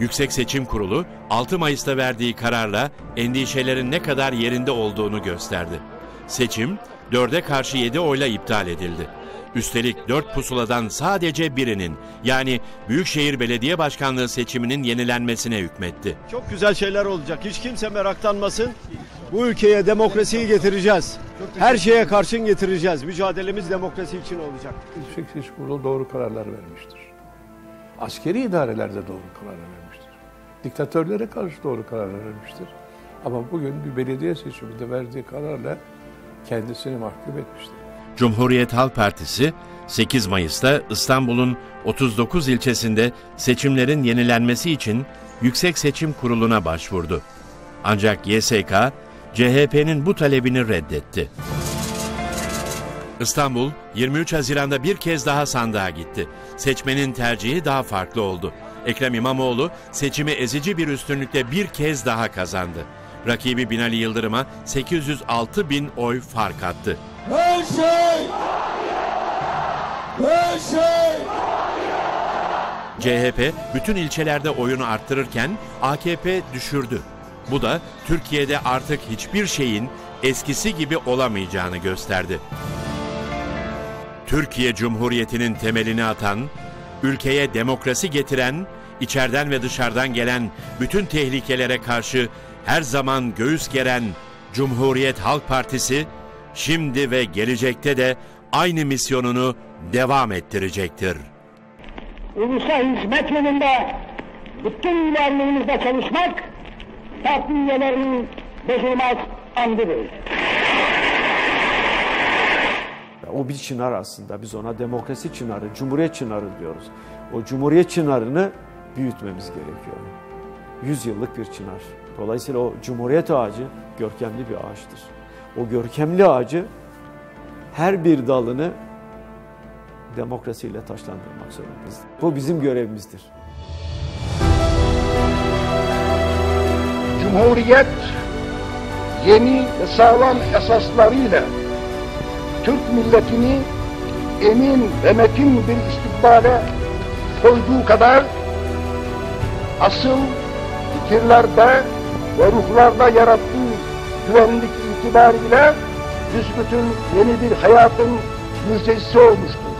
Yüksek Seçim Kurulu 6 Mayıs'ta verdiği kararla endişelerin ne kadar yerinde olduğunu gösterdi. Seçim 4'e karşı 7 oyla iptal edildi. Üstelik 4 pusuladan sadece birinin yani Büyükşehir Belediye Başkanlığı seçiminin yenilenmesine hükmetti. Çok güzel şeyler olacak. Hiç kimse meraklanmasın. Bu ülkeye demokrasiyi getireceğiz. Her şeye karşın getireceğiz. Mücadelemiz demokrasi için olacak. Yüksek Seçim Kurulu doğru kararlar vermiştir. Askeri idareler de doğru kararlar vermiştir. Diktatörlere karşı doğru kararlar vermiştir. Ama bugün bir belediye seçiminde verdiği kararla kendisini mahkum etmiştir. Cumhuriyet Halk Partisi 8 Mayıs'ta İstanbul'un 39 ilçesinde seçimlerin yenilenmesi için Yüksek Seçim Kurulu'na başvurdu. Ancak YSK CHP'nin bu talebini reddetti. İstanbul 23 Haziran'da bir kez daha sandığa gitti. Seçmenin tercihi daha farklı oldu. Ekrem İmamoğlu seçimi ezici bir üstünlükle bir kez daha kazandı. Rakibi Binali Yıldırım'a 806 bin oy fark attı. Her şey! Her şey! CHP bütün ilçelerde oyunu arttırırken AKP düşürdü. Bu da Türkiye'de artık hiçbir şeyin eskisi gibi olamayacağını gösterdi. Türkiye Cumhuriyeti'nin temelini atan, ülkeye demokrasi getiren, içeriden ve dışarıdan gelen bütün tehlikelere karşı her zaman göğüs geren Cumhuriyet Halk Partisi şimdi ve gelecekte de aynı misyonunu devam ettirecektir. Ulusa hizmet yolunda bütün varlığımızda çalışmak parti üyelerinin bozulmaz andıdır. O bir çınar aslında. Biz ona demokrasi çınarı, cumhuriyet çınarı diyoruz. O cumhuriyet çınarını büyütmemiz gerekiyor. Yüz yıllık bir çınar. Dolayısıyla o cumhuriyet ağacı görkemli bir ağaçtır. O görkemli ağacı her bir dalını demokrasiyle taşlandırmak zorundayız. Bu bizim görevimizdir. Cumhuriyet yeni ve sağlam esaslarıyla Türk milletini emin ve metin bir istikbale koyduğu kadar asıl fikirlerde ve ruhlarda yarattığı güvenlik itibariyle büsbütün yeni bir hayatın müjdecisi olmuştur.